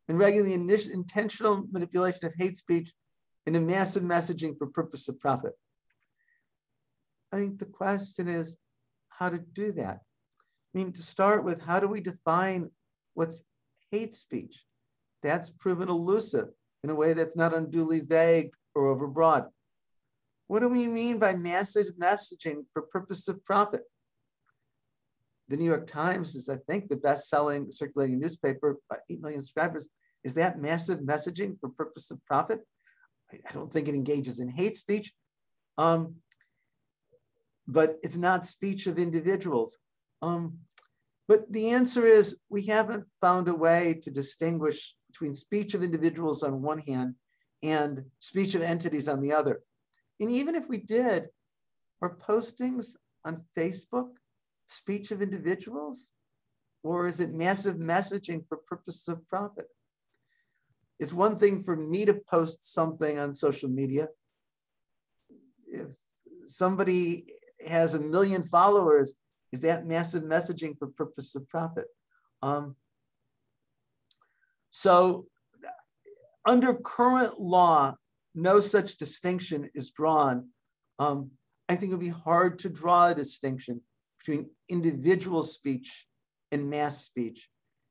and regularly intentional manipulation of hate speech and a massive messaging for purpose of profit? I think the question is how to do that. I mean, to start with, how do we define what's hate speech? That's proven elusive in a way that's not unduly vague or overbroad. What do we mean by massive messaging for purpose of profit? The New York Times is, I think, the best-selling circulating newspaper, about 8 million subscribers. Is that massive messaging for purpose of profit? I don't think it engages in hate speech, um, but it's not speech of individuals. Um, but the answer is we haven't found a way to distinguish between speech of individuals on one hand and speech of entities on the other. And even if we did, are postings on Facebook speech of individuals? Or is it massive messaging for purposes of profit? It's one thing for me to post something on social media. If somebody has a million followers, is that massive messaging for purpose of profit? Um, so under current law, no such distinction is drawn. Um, I think it would be hard to draw a distinction between individual speech and mass speech.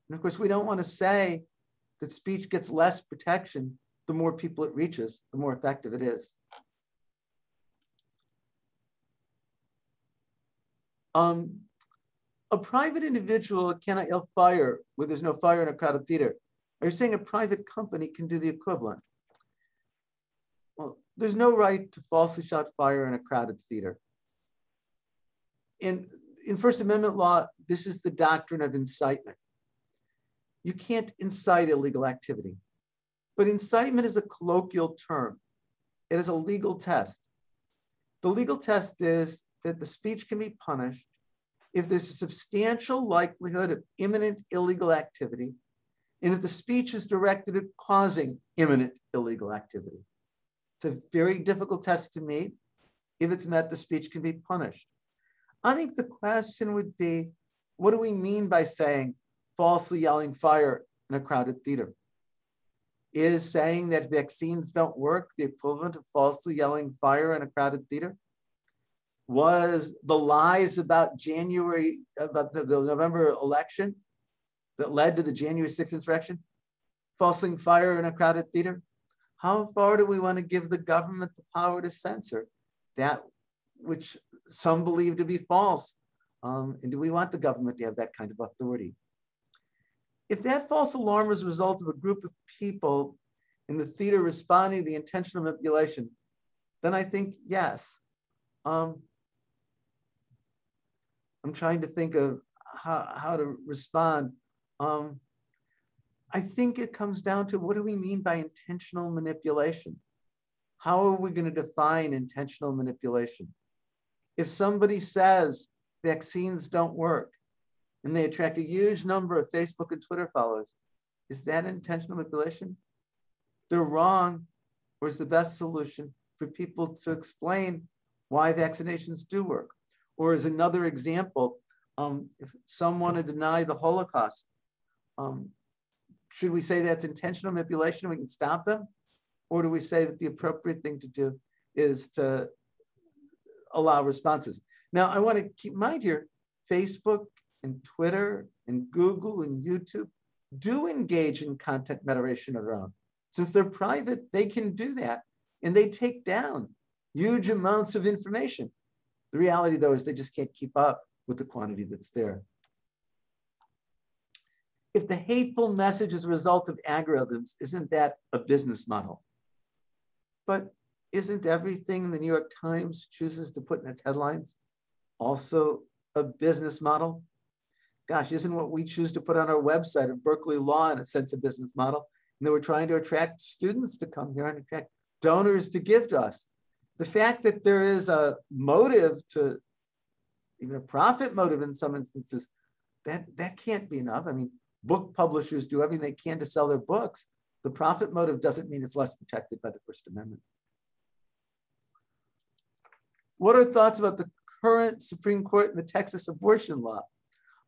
And of course, we don't want to say that speech gets less protection the more people it reaches, the more effective it is. Um, a private individual cannot yell fire where there's no fire in a crowded theater. Are you saying a private company can do the equivalent? There's no right to falsely shout fire in a crowded theater. In, in First Amendment law, this is the doctrine of incitement. You can't incite illegal activity. But incitement is a colloquial term. It is a legal test. The legal test is that the speech can be punished if there's a substantial likelihood of imminent illegal activity and if the speech is directed at causing imminent illegal activity. It's a very difficult test to meet. If it's met, the speech can be punished. I think the question would be, what do we mean by saying falsely yelling fire in a crowded theater? Is saying that vaccines don't work the equivalent of falsely yelling fire in a crowded theater? Was the lies about January, about the, the November election that led to the January 6th insurrection, falsing fire in a crowded theater? How far do we want to give the government the power to censor that which some believe to be false? Um, and do we want the government to have that kind of authority? If that false alarm was a result of a group of people in the theater responding to the intentional manipulation, then I think yes. Um, I'm trying to think of how, how to respond. Um, I think it comes down to what do we mean by intentional manipulation? How are we going to define intentional manipulation? If somebody says vaccines don't work and they attract a huge number of Facebook and Twitter followers, is that intentional manipulation? They're wrong, or is the best solution for people to explain why vaccinations do work? Or as another example, um, if someone to deny the Holocaust, um, should we say that's intentional manipulation? We can stop them, or do we say that the appropriate thing to do is to allow responses? Now, I want to keep in mind here, Facebook and Twitter and Google and YouTube do engage in content moderation of their own. Since they're private, they can do that and they take down huge amounts of information. The reality, though, is they just can't keep up with the quantity that's there. If the hateful message is a result of algorithms, isn't that a business model? But isn't everything the New York Times chooses to put in its headlines also a business model? Gosh, isn't what we choose to put on our website of Berkeley Law in a sense a business model? And that we're trying to attract students to come here and attract donors to give to us. The fact that there is a motive to, even a profit motive in some instances, that, that can't be enough. I mean, book publishers do everything they can to sell their books. The profit motive doesn't mean it's less protected by the First Amendment. What are thoughts about the current Supreme Court and the Texas abortion law?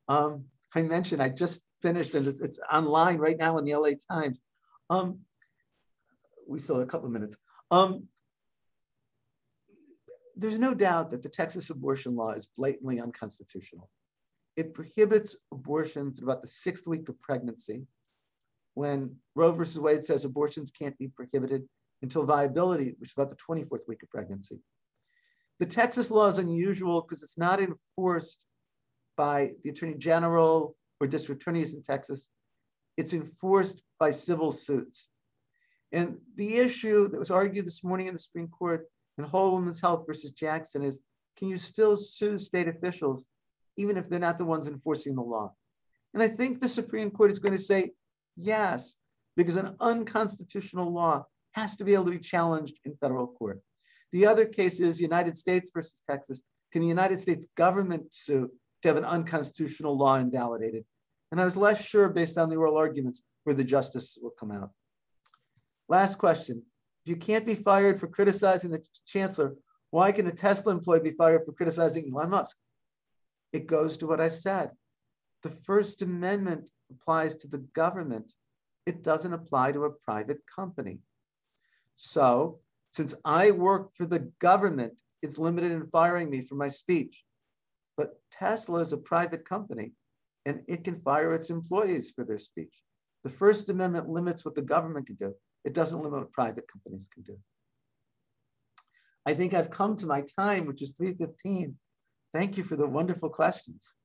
Um, I mentioned I just finished and it's, it's, online right now in the LA Times. Um, we still have a couple of minutes. Um, there's no doubt that the Texas abortion law is blatantly unconstitutional. It prohibits abortions at about the sixth week of pregnancy when Roe versus Wade says abortions can't be prohibited until viability, which is about the 24th week of pregnancy. The Texas law is unusual because it's not enforced by the Attorney General or district attorneys in Texas. It's enforced by civil suits. And the issue that was argued this morning in the Supreme Court in Whole Woman's Health versus Jackson is can you still sue state officials even if they're not the ones enforcing the law. And I think the Supreme Court is going to say yes, because an unconstitutional law has to be able to be challenged in federal court. The other case is United States versus Texas. Can the United States government sue to have an unconstitutional law invalidated? And I was less sure based on the oral arguments where the justice will come out. Last question. If you can't be fired for criticizing the chancellor, why can a Tesla employee be fired for criticizing Elon Musk? It goes to what I said. The First Amendment applies to the government. It doesn't apply to a private company. So since I work for the government, it's limited in firing me for my speech. But Tesla is a private company and it can fire its employees for their speech. The First Amendment limits what the government can do. It doesn't limit what private companies can do. I think I've come to my time, which is 315. Thank you for the wonderful questions.